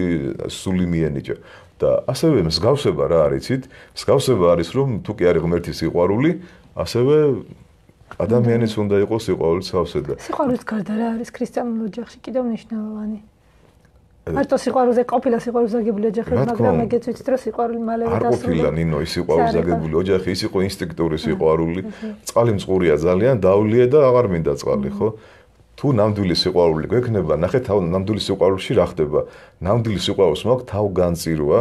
სული მიენიჭა. და ასევე მსგავსება რა არიცით? მსგავსება არის რომ თუ კი არის ღმერთის სიყვარული, ასევე ადამიანის უნდა იყოს სიყვარულის სავსე და სიყვარულის გარდა რა არის ქრისტიანულ ოჯახში კიდევ მნიშვნელოვანი? მარტო სიყვარულზე ყოფილა სიყვარულზე აგებული ოჯახი, მაგრამ ეგეც ვიცით რომ სიყვარული მალევე დასრულდა. არ ყოფილა ნინო ის სიყვარულზე აგებული ოჯახი, ის იყო ინსტინქტური სიყვარული. წყალი მწყურია ძალიან, დაულიე და აღარ მინდა წყალი, ხო? თუ ნამდვილი სიყვარული გვექნება, ნახე თავ ნამდვილი სიყვარულში რა ხდება. ნამდვილი სიყვარულს მაქვს თავგანწირვა.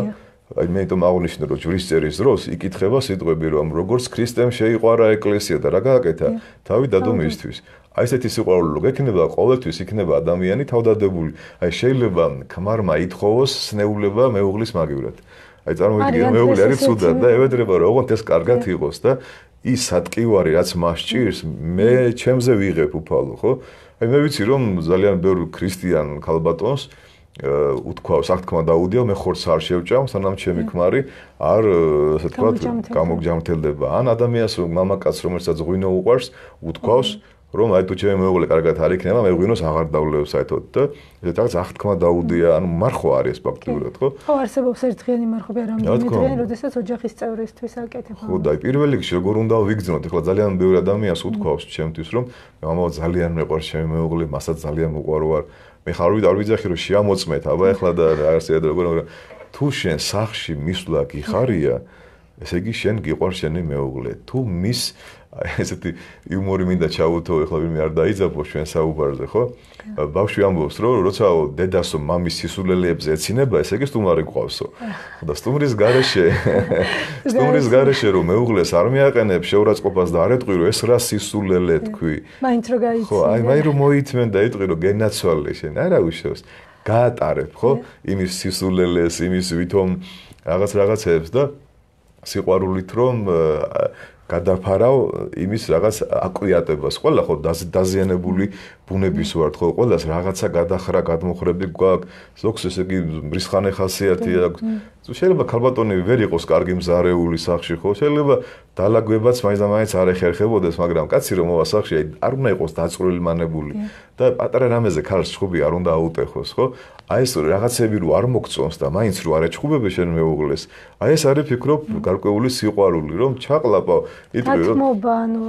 აი მე თვითონ აღნიშნე რომ ჯვრის წერის დროს იკითხება სიტყვები რომ როგორც ქრისტემ შეიყვარა ეკლესია და რა გააკეთა თავი დადო მისთვის. აი ესეთი სიყვარული რო გექნება, ყოველთვის იქნება ადამიანი თავდადებული. აი შეიძლება ქმარმა ითხოვოს სნეულება მეუღლის მაგივრად. აი წარმოიდგინე მეუღლე არის ცუდად და ევედრება რომ ოღონდ ეს კარგად იყოს და ის სატკივარი რაც მას ჭირს, მე ჩემზე ვიღებ უფალო, ხო? აი მე ვიცი რომ ძალიან ბევრი ქრისტიან ქალბატონს უთქვავს. აღთქმა დაუდია მე ხორცს არ შევჭამ სანამ ჩემი ქმარი არ ასე თქვა გამოგჯამრთელდება ან ადამიანს რომ მამაკაც რომელსაც ღვინო უყვარს უთქვავს რომ აი თუ ჩემი მეუღლე კარგად არ იქნება, მე ღვინოს აღარ დავლევ საერთოდ და ეს რაღაც აღთქმა დაუდია, ანუ მარხო არის ფაქტურად, ხო? ხო, არსებობს ერთდღიანი მარხები, რამე დღიანი, როდესაც ოჯახის წევრისთვის აკეთებ. ხო, და პირველ რიგში როგორ უნდა ვიგრძნოთ? ეხლა ძალიან ბევრი ადამიანს უთქვავს ჩემთვის, რომ მამა ძალიან მეყვარს ჩემი მეუღლე, მასაც ძალიან მოყვარო ვარ. მე ხარ ვიდ არ ვიძახი რომ შეამოწმეთ, აბა ეხლა და არსებად როგორ მაგრამ თუ შენ სახში მისვლა გიხარია, ესე იგი შენ გიყვარს შენი მეუღლე. თუ მის ესეთი იუმორი მინდა ჩაუთო, ეხლა ვინმე არ დაიძაბო ჩვენ საუბარზე, ხო? ბავშვი ამბობს, რომ როცა დედასო მამის სისულელეებზე ეცინება, ესე იგი სტუმარი გვყავსო. და სტუმრის garaშე სტუმრის garaშე რომ მეუღლეს არ მიაყენებ შეურაცხყოფას და არ ეტყვი, რომ ეს რა სისულელე თქვი. მაინც რო გაიცი. ხო, აი, მაინც რო მოითმენ და ეტყვი, რომ გენაცვალე შენ. არა უშავს. გაატარებ, ხო? იმის სისულელეს, იმის ვითომ რაღაც რაღაცებს და სიყვარულით რომ გადაფარავ იმის რაღაც აკვიატებას. ყველა ხო დაზიანებული ბუნების ვართ ხო? ყველას რაღაცა გადახრა, გადმოხრები გვაქვს. ზოგს ესე იგი მრისხანე ხასიათი აქვს. შეიძლება ქალბატონი ვერ იყოს კარგი მზარეული სახში ხო? შეიძლება დალაგებაც მაინც არ ეხერხებოდეს, მაგრამ კაცი რომ მოვა სახში, არ უნდა იყოს დაწვრილი მანებული და პატარა რამეზე ქალს ჩხუბი არ უნდა აუტეხოს, ხო? აი ეს რაღაცები რო არ მოგწონს და მაინც რო არ ეჩხუბებ შენ მეუღლეს. აი ეს არის ფიქრობ გარკვეული სიყვარული, რომ ჩაყლაპავ, იტყვი რომ დათმობა, ანუ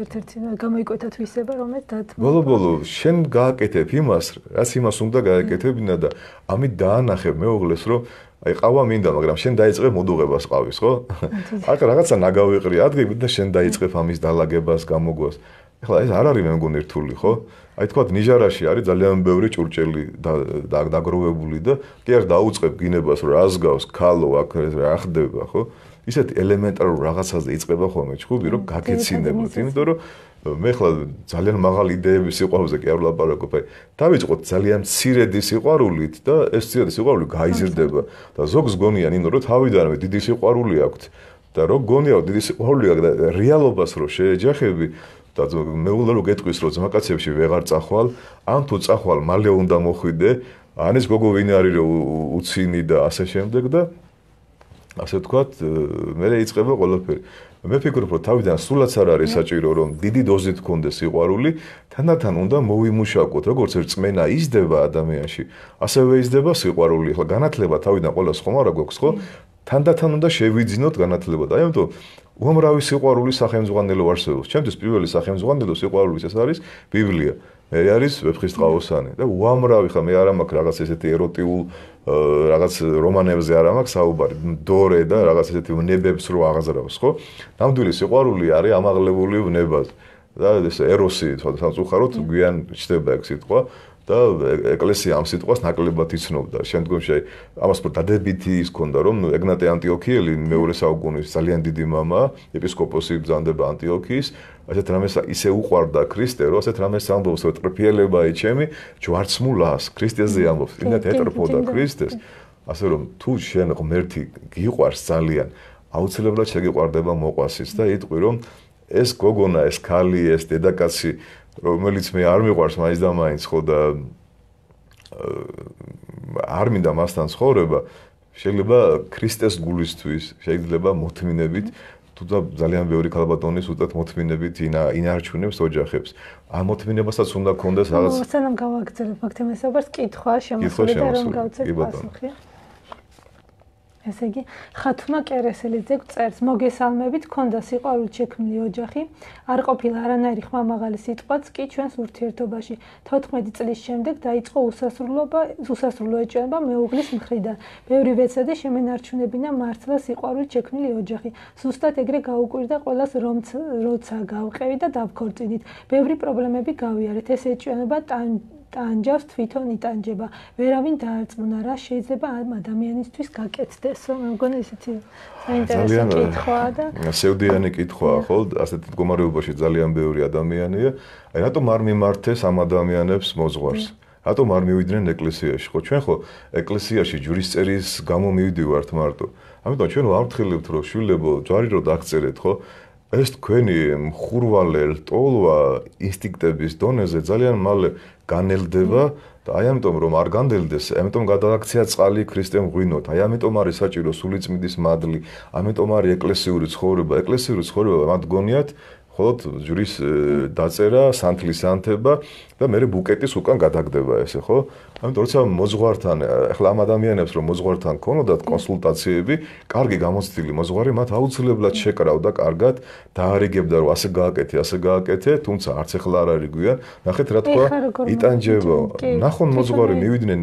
ერთ-ერთი გამოიკვეთა თვისება, რომელიც დათმობა. ბოლო-ბოლო შენ გააკეთებ იმას, რაც იმას უნდა გააკეთებინა და ამით დაანახებ მეუღლეს, რომ აი ყავა მინდა, მაგრამ შენ დაიწყე მოდუღებას ყავის, ხო? აქ რაღაცა ნაგავიყრი ადგილი და შენ დაიწყებ ამის დალაგებას, გამოგვას. ეხლა ეს არ არის მე მგონი რთული, ხო? აი თქვა ნიჟარაში არის ძალიან ბევრი ჭურჭელი დაგროვებული და კი არ დაუწყებ გინებას რა ზგავს, ქალო აქ რა ხდება, ხო? ისეთი ელემენტარულ რაღაცაზე იწება ხოლმე ჩხუბი, რომ გაგეცინებოთ, იმიტომ რომ მე ხლა ძალიან მაღალი იდეების სიყვარულზე კი არ ვლაპარაკობ, აი დავიწყოთ ძალიან ცირედი სიყვარულით და ეს ცირედი სიყვარული გაიზრდება და ზოგს გონიან, ინო რომ თავიდანვე დიდი სიყვარული აქვს და რო გონიაო დიდი სიყვარული აქვს და რეალობას რო შეეჯახები და მეულა რო გეტყვის რომ ზმაკაცებში ვეღარ წახვალ, ან თუ წახვალ მალე უნდა მოხვიდე, ან ეს გოგო ვინ არის რომ უცინი და ასე შემდეგ და ასე ვთქვათ, მე რეიწება ყველაფერი. მე ფიქრობ, რომ თავიდან სულაც არ არის საჭირო, რომ დიდი დოზით გქონდეს სიყვარული, თანდათან უნდა მოვიმუშავოთ, როგორც რწმენა იზრდება ადამიანში, ასევე იზრდება სიყვარული. ახლა განათლება თავიდან ყოველას ხომ არა გვაქვს, ხო? თანდათან უნდა შევიძინოთ განათლება. აი ამიტომ უამრავი სიყვარული სახელმძღვანელო არსებობს. ჩემთვის პირველი სახელმძღვანელო სიყვარულის ეს არის ბიბლია. მე არის ვეფხის ტყაოსანი და უამრავი ხა მე არ მაქვს რაღაც ესეთი ეროტიულ რაღაც რომანებზე არ მაქვს საუბარი. დორე და რაღაც ესეთი ნებებს რო აღაზრავს, ხო? ნამდვილი სიყვარული არის ამაღლებული ნებაზე. და ეს ეროსი სამწუხაროდ გვიან ჩდება ეგ სიტყვა. და ეკლესია ამ სიტყვას ნაკლებად იცნობდა. შემდგომში ამას უფრო დადებითი ის ჰქონდა, რომ ეგნატე ანტიოქიელი მეორე საუკუნის ძალიან დიდი მამა, ეპისკოპოსი ბრძანდება ანტიოქიის, ასეთ რამეს ისე უყვარდა ქრისტე, რომ ასეთ რამეს ამბობს, რომ ტრფიელებაი ჩემი, ჯვარცმულას, ქრისტეზე ამბობს. იმდენად ეტრფოდა ქრისტეს, ასე რომ თუ შენ ღმერთი გიყვარს ძალიან, აუცილებლად შეგიყვარდება მოყვასიც და იტყვი რომ ეს გოგონა, ეს ქალი, ეს დედაკაცი რომელიც მე არ მიყვარს მაინც და მაინც ხო და არ მინდა მასთან ცხოვრება შეიძლება ქრისტეს გულისთვის შეიძლება მოთმინებით თუ და ძალიან ბევრი ქალბატონის უწევთ მოთმინებით ინა ინარჩუნებს ოჯახებს. ამ მოთმინებასაც უნდა კონდეს რაღაც სანამ გავაგრძელებ მაგთემასობას კითხვა შემოსული და რომ გავცეთ პასუხი ესე იგი, ხათუნა კერესელიძე წერს: მოგესალმებით, ქონდა სიყვარულით შექმნილი ოჯახი, არ ყოფილა არანაირი ხმამაღალი სიტყვაც კი ჩვენს ურთიერთობაში. 14 წლის შემდეგ დაიწყო უსასრულობა, უსასრულო ეჭვება მეუღლის მხრიდან. ბევრი ვეცადე შემენარჩუნებინა მართლა სიყვარულით შექმნილი ოჯახი. ზუსტად ეგრე გაუკვირდა ყოველას რომც როცა გავყევი და დავქორწინით. ბევრი პრობლემები გავიარეთ. ეს ეჭვება ტან ტანჯავს თვითონ იტანჯება. ვერავინ დაარწმუნა რა შეიძლება ამ ადამიანისთვის გაკეთდეს. მე მგონი ესეთი საინტერესო კითხვაა და სევდიანი კითხვაა, ხო? ასეთ მდგომარეობაში ძალიან ბევრი ადამიანია. აი რატომ არ მიმართეს ამ ადამიანებს მოძღვარს? რატომ არ მივიდნენ ეკლესიაში? ხო, ჩვენ ხო ეკლესიაში ჯურისწერის გამო მივდივართ მარტო. ამიტომ ჩვენ ვამრთხილებთ, რომ შვილებო, ჯვარი რო დაგწერეთ, ხო? ეს თქვენი მხურვალე ლტოლვა ინსტინქტების დონეზე ძალიან მალე განელდება და აი ამიტომ რომ არ განდელდეს, ამიტომ გადააქცია წყალი ქრისტემ ღვინოთ. აი ამიტომ არის საჭირო სულიწმიდის მადლი, ამიტომ არის ეკლესიური ცხოვრება. ეკლესიური ცხოვრება მათ გონიათ ხოლოდ ჯვრის დაწერა, სანთლის ანთება და მე ბუკეტის უკან გადაგდება ესე, ხო? ამიტომ როცა მოძღვართან, ახლა ამ ადამიანებს რომ მოძღვართან ქონოდათ კონსულტაციები, კარგი გამოცდილი მოძღვარი მათ აუცილებლად შეკრავდა კარგად, დაარიგებდა რომ ასე გააკეთე, ასე გააკეთე, თუმცა არც ახლა არ არის გვიან, ნახეთ რა თქვა, იტანჯება. ნახონ მოძღვარი მივიდნენ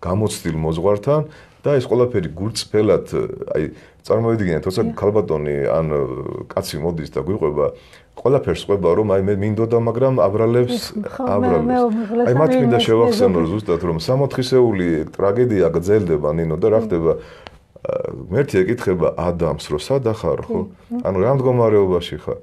გამოცდილ მოძღვართან და ეს ყველაფერი გურწფელად, აი წარმოვიდგინეთ, თორსა ქალბატონი ან კაცი მოდის და გვიყვება ყველაფერს ყვება რომ აი მე მინდოდა მაგრამ აბრალებს აბრალებს. აი მათ მინდა შევახსენო ზუსტად რომ სამოთხისეული ტრაგედია გძელდება ნინო და რა ხდება? მერტი ეკითხება ადამიანს რომ სად ახარ ხო ანუ რა მდგომარეობაში ხარ?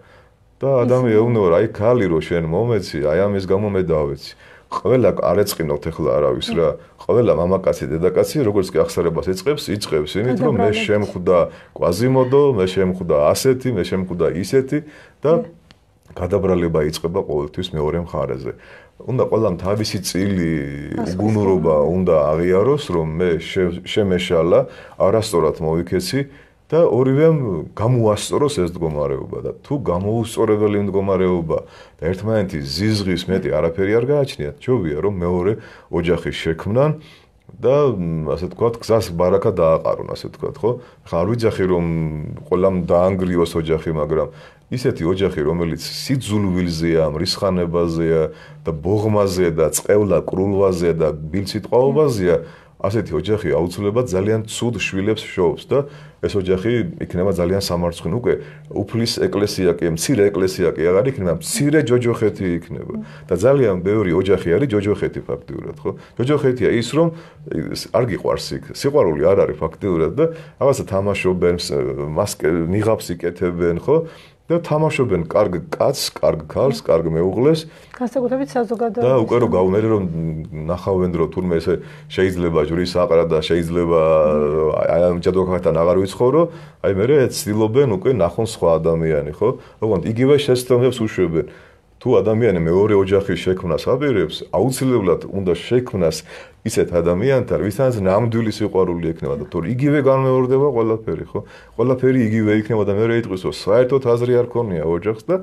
და ადამი ეუბნება აი ქალი რო შენ მომეცი აი ამის გამო მე დავეცი ყველა არ ეწყინოთ ახლა არავის რა. ყველა მამაკაცი დედაკაცი როგორც კი ახსარებას ეწყებს იწყებს. იმით რომ მე შემხვდა კვაზიმოდო მე შემხვდა ასეთი მე შემხვდა ისეთი და გადაბრალება იწყება ყოველთვის მეორე მხარეზე. უნდა ყველამ თავისი წილი უგუნურობა უნდა აღიაროს, რომ მე შემეშალა, არასწორად მოვიქეცი და ორივემ გამოასწოროს ეს მდგომარეობა და თუ გამოუსწორებელი მდგომარეობა და ერთმანეთის ზიზღის მეტი არაფერი არ გააჩნიათ, ჯობია რომ მეორე ოჯახი შექმნან და ასე თქვათ, გზას ბარაკა დააყარონ, ასე თქვათ, ხო? ხა არ ვიძახი რომ ყველამ დაანგრიოს ოჯახი, მაგრამ ისეთი ოჯახი, რომელიც სიძულვილზეა, მრისხანებაზეა და ბოღმაზეა და წევლა კრულვაზეა და ბილციტყვაობაზეა, ასეთი ოჯახი აუცილებლად ძალიან ცუდ შვილებს შოობს და ეს ოჯახი იქნება ძალიან სამარცხინო უკვე უფლის ეკლესია კი, მცირე ეკლესია კი აღარ იქნება, მცირე ჯოჯოხეთი იქნება და ძალიან ბევრი ოჯახი არის ჯოჯოხეთი ფაქტიურად, ხო? ჯოჯოხეთია ის, რომ არ გიყვარს იქ, სიყვარული არ არის ფაქტიურად და რაღაცა თამაშობენ, მასკე ნიღაბს იკეთებენ, ხო? და თამაშობენ კარგ კაცს, კარგ ქალს, კარგ მეუღლეს. განსაკუთრებით საზოგადოებაში. და უკვე რომ გაუნერე რომ ნახავენ რომ თურმე ესე შეიძლება ჯვრის აყრა და შეიძლება აი ამ ჯადოქათან აღარ ვიცხოვრო, აი მე ცდილობენ უკვე ნახონ სხვა ადამიანი, ხო? ოღონდ იგივე შეცდომებს უშვებენ. თუ ადამიანი მეორე ოჯახის შექმნას აპირებს, აუცილებლად უნდა შექმნას ისეთ ადამიანთან, ვისაც ნამდვილი სიყვარული ექნება და თორე იგივე განმეორდება ყველაფერი, ხო? ყველაფერი იგივე იქნება და მე რა იტყვისო, საერთოდ აზრი არ ქონია ოჯახს და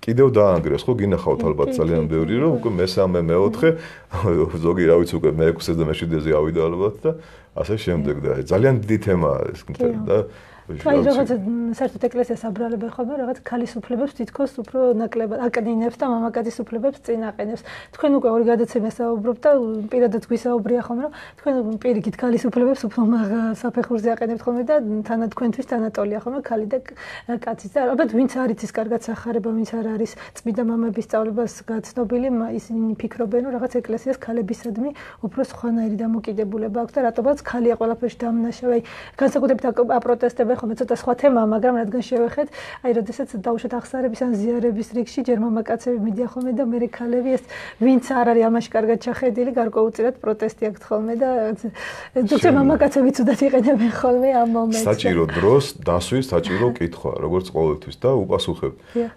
კიდევ დაანგრეს, ხო, გინახავთ ალბათ ძალიან ბევრი, რომ უკვე მესამე, მეოთხე, ზოგი რა ვიცი უკვე მე-6-ზე და მე-7-ზე ავიდა ალბათ და ასე შემდეგ და ძალიან დიდი თემაა ეს და აი რაღაც საერთოდ ეკლესიას აბრალებენ ხოლმე რაღაც ქალის უფლებებს თითქოს უფრო ნაკლებად აკნინებს და მამაკაცის უფლებებს წინ აყენებს. თქვენ უკვე ორი გადაცემას საუბრობთ და პირადად გვისაუბრია ხოლმე რომ თქვენ პირიქით ქალის უფლებებს უფრო საფეხურზე აყენებთ ხოლმე და თანა თქვენთვის თანატოლია ხოლმე ქალი და კაცის და ალბათ ვინც არ იცის კარგად სახარება, ვინც არ არის წმინდა მამების სწავლებას გაცნობილი, ისინი ფიქრობენ რომ რაღაც ეკლესიას ქალებისადმი უფრო სხვანაირი დამოკიდებულება აქვს და რატომაც ქალია ყველაფერში დამნაშავე. განსაკუთრებით აპროტესტებენ ხოლმე ცოტა სხვა თემაა, მაგრამ რადგან შევეხეთ, აი, როდესაც დავუშვათ ახსარების ან ზიარების რიგში ჯერ მამაკაცები მიდიან ხოლმე და მე ქალები ეს ვინც არ არის ამაში კარგად ჩახედილი, გარკვეულწილად პროტესტი აქვს ხოლმე და ზოგადად მამაკაცები თუდად იყენებენ ხოლმე ამ მომენტს. საჭირო დროს დასვის საჭირო კითხვა, როგორც ყოველთვის და უპასუხებ,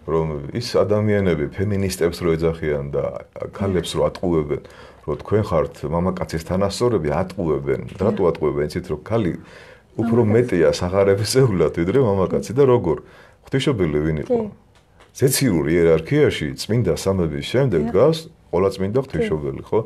რომ ის ადამიანები ფემინისტებს რო ეძახიან და ქალებს რო ატყუებენ რომ თქვენ ხართ მამაკაცის თანასწორები ატყუებენ, რატო ატყუებენ იცით რომ ქალი უფრო მეტია საღარებისეულად ვიდრე მამაკაცი და როგორ? ღვთისმშობელი ვინ იყო? ზეციურ იერარქიაში წმინდა სამების შემდეგ დგას ყოლა წმინდა ღვთისმშობელი ხო?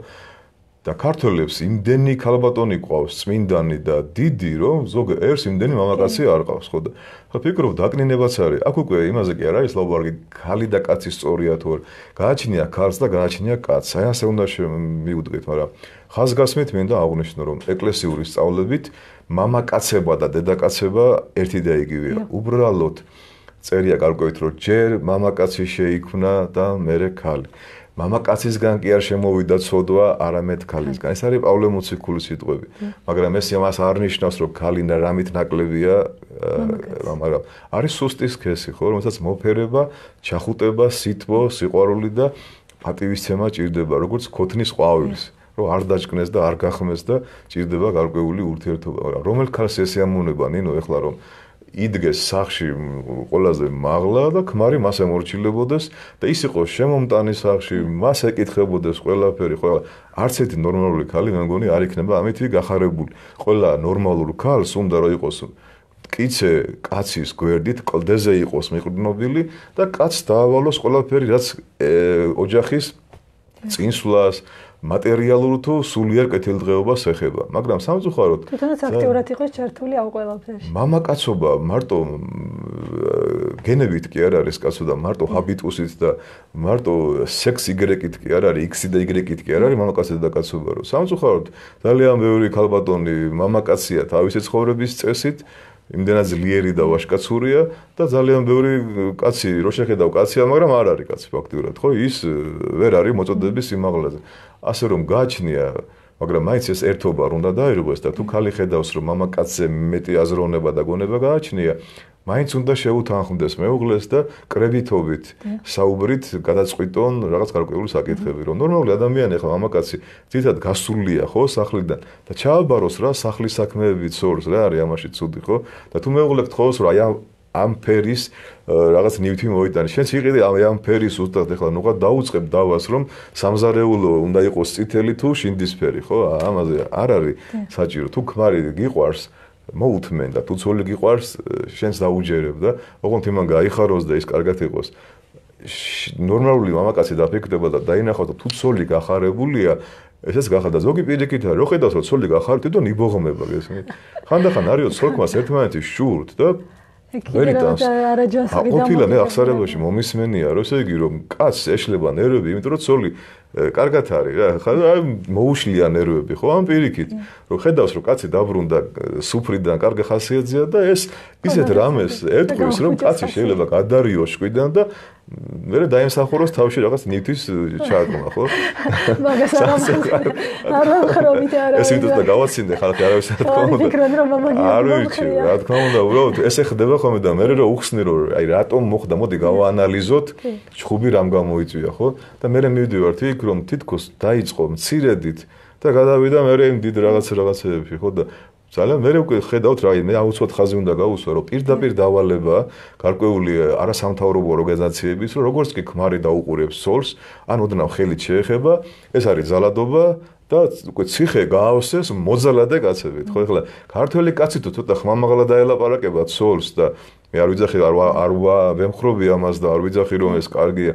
და ქართველებს იმდენი ქალბატონი ყავს წმინდანი და დიდი რომ ზოგ ერს იმდენი მამაკაცი არ ყავს ხო და ხო ფიქრობ დაკნინებაც არის. აქ უკვე იმაზე კი არ არის ლაბორგი ქალი და კაცი სწორია თუ არ. გააჩნია ქალს და გააჩნია კაცს. აი ასე უნდა მიუდგეთ მაგრამ ხაზგასმით მინდა აღვნიშნო რომ ეკლესიური სწავლებით მამაკაცება და დედაკაცება ერთი და იგივეა. უბრალოდ წერია გარკვევით რომ ჯერ მამაკაცი შეიქმნა და მერე ქალი. მამაკაცისგან კი არ შემოვიდა ცოდვა, არამედ ქალისგან. ეს არის პავლე მოციქულის სიტყვები. მაგრამ ეს იმას არ ნიშნავს, რომ ქალი და რამით ნაკლებია, მაგრამ არის სუსტი სქესი, ხო, რომელსაც მოფერება, ჩახუტება, სიტყვა, სიყვარული და პატივისცემა ჭირდება, როგორც ქოთნის ყვავილის. რომ არ დაჭკნეს და არ გახმეს და ჭირდება გარკვეული ურთიერთობა. რომელ ქალს ესე ამონება ნინო ეხლა რომ იდგეს სახში ყველაზე მაღლა და ქმარი მას ემორჩილებოდეს და ის იყოს შემომტანი სახში, მას ეკითხებოდეს ყველაფერი, ყველა არც ერთი ნორმალური ქალი მე მგონი არ იქნება ამითი გახარებული. ყველა ნორმალურ ქალს უნდა რომ იყოს კიცე კაცის გვერდით კლდეზე იყოს მიყრდნობილი და კაც დაავალოს ყველაფერი რაც ოჯახის წინსვლას მატერიალურ თუ სულიერ კეთილდღეობას ეხება, მაგრამ სამწუხაროდ თვითონაც აქტიურად იყოს ჩართული ამ ყველაფერში. მამაკაცობა მარტო გენებით კი არ არის კაცო და მარტო ჰაბიტუსით და მარტო სექს იგრეკით კი არ არის, იქსი და იგრეკით კი არ არის მამაკაცი და კაცობა, რომ სამწუხაროდ ძალიან ბევრი ქალბატონი მამაკაცია თავისი ცხოვრების წესით იმდენად ძლიერი და ვაშკაცურია და ძალიან ბევრი კაცი რო შეხედავ კაცია, მაგრამ არ არის კაცი ფაქტიურად, ხო? ის ვერ არის მოწოდების სიმაღლეზე. ასე რომ გააჩნია მაგრამ მაინც ეს ერთობა უნდა დაირღვეს და თუ ხალი ხედავს რომ მამაკაცზე მეტი აზროვნება და გონება გააჩნია მაინც უნდა შეუთანხმდეს მეუღლეს და კრედიტობით საუბრით გადაწყვიტონ რაღაც გარკვეული საკითხები რომ ნორმალური ადამიანი ხა მამაკაცი თითქოს გასულია ხო სახლიდან და ჩააბაროს რა სახლის საქმეები ცორს რა არის ამაში ცუდი ხო? და თუ მეუღლე გთხოვს რომ აი ამ ფერის რაღაც ნივთი მოიტანე. შენც იყიდე ამ ფერის უბრალოდ ეხლა ნუღა დაუწყებ დავას რომ სამზარეულო უნდა იყოს წითელი თუ შინდისფერი, ხო? ამაზე არ არის საჭირო. თუ ქმარი გიყვარს მოუთმენ და თუ ცოლი გიყვარს შენს დაუჯერებ და ოღონდ იმან გაიხაროს და ის კარგად იყოს. ნორმალური მამაკაცი დაფიქრდება და დაინახავთ თუ ცოლი გახარებულია ესეც გახარდა ზოგი პირიქით რა ხედავს რომ ცოლი გახარდი და ნიბოღმება გესმით ხანდახან არისო ცოლკმას ერთმანეთი შურთ და ვერიტანს არაჯანსაღი და ყოფილა მე ახსარებაში მომისმენია რომ ესე იგი რომ კაცს ეშლება ნერვები იმიტომ რომ ცოლი კარგად არის რა ხა აი მოუშლია ნერვები ხო ამ პირიქით რომ ხედავს რომ კაცი დაბრუნდა სუფრიდან კარგი ხასიათზეა და ეს ისეთ რამეს ეთქვის რომ კაცი შეიძლება გადარიოს შვიდან და მე რა დაიმსახუროს თავში რაღაც ნივთის ჩააკმა, ხო? მაგას არ ამხრო. არ ამხრობით არა. ეს ვიდეო და გავაცინდე ხალხი არავის არ თქმა უნდა. ფიქრობ რომ მომაგია. არ ვიცი, რა თქმა უნდა, უბრალოდ ესე ხდება ხოლმე და მე რა უხსნი რომ აი რატომ მოხდა, მოდი გავაანალიზოთ, ჩხუბი რამ გამოიწვია, ხო? და მე მივდივარ თიქ რომ თითქოს დაიწყო მცირედით და გადავიდა მე იმ დიდ რაღაც რაღაცეებში, ხო და ძალიან მე უკვე ხედავთ რა მე აუცილებლად ხაზი უნდა გაუსვა რომ პირდაპირ დავალება გარკვეული არასამთავრობო ორგანიზაციების რომ როგორც კი ქმარი დაუყურებს სოლს ან ოდნავ ხელით შეეხება ეს არის ზალადობა და უკვე ციხე გაავსეს მოძალადე კაცებით. ხო ეხლა ქართველი კაცი თუ ცოტა ხმამაღლა დაელაპარაკებათ სოლს და მე არ ვიძახი არ ვემხრობი ამას და არ ვიძახი რომ ეს კარგია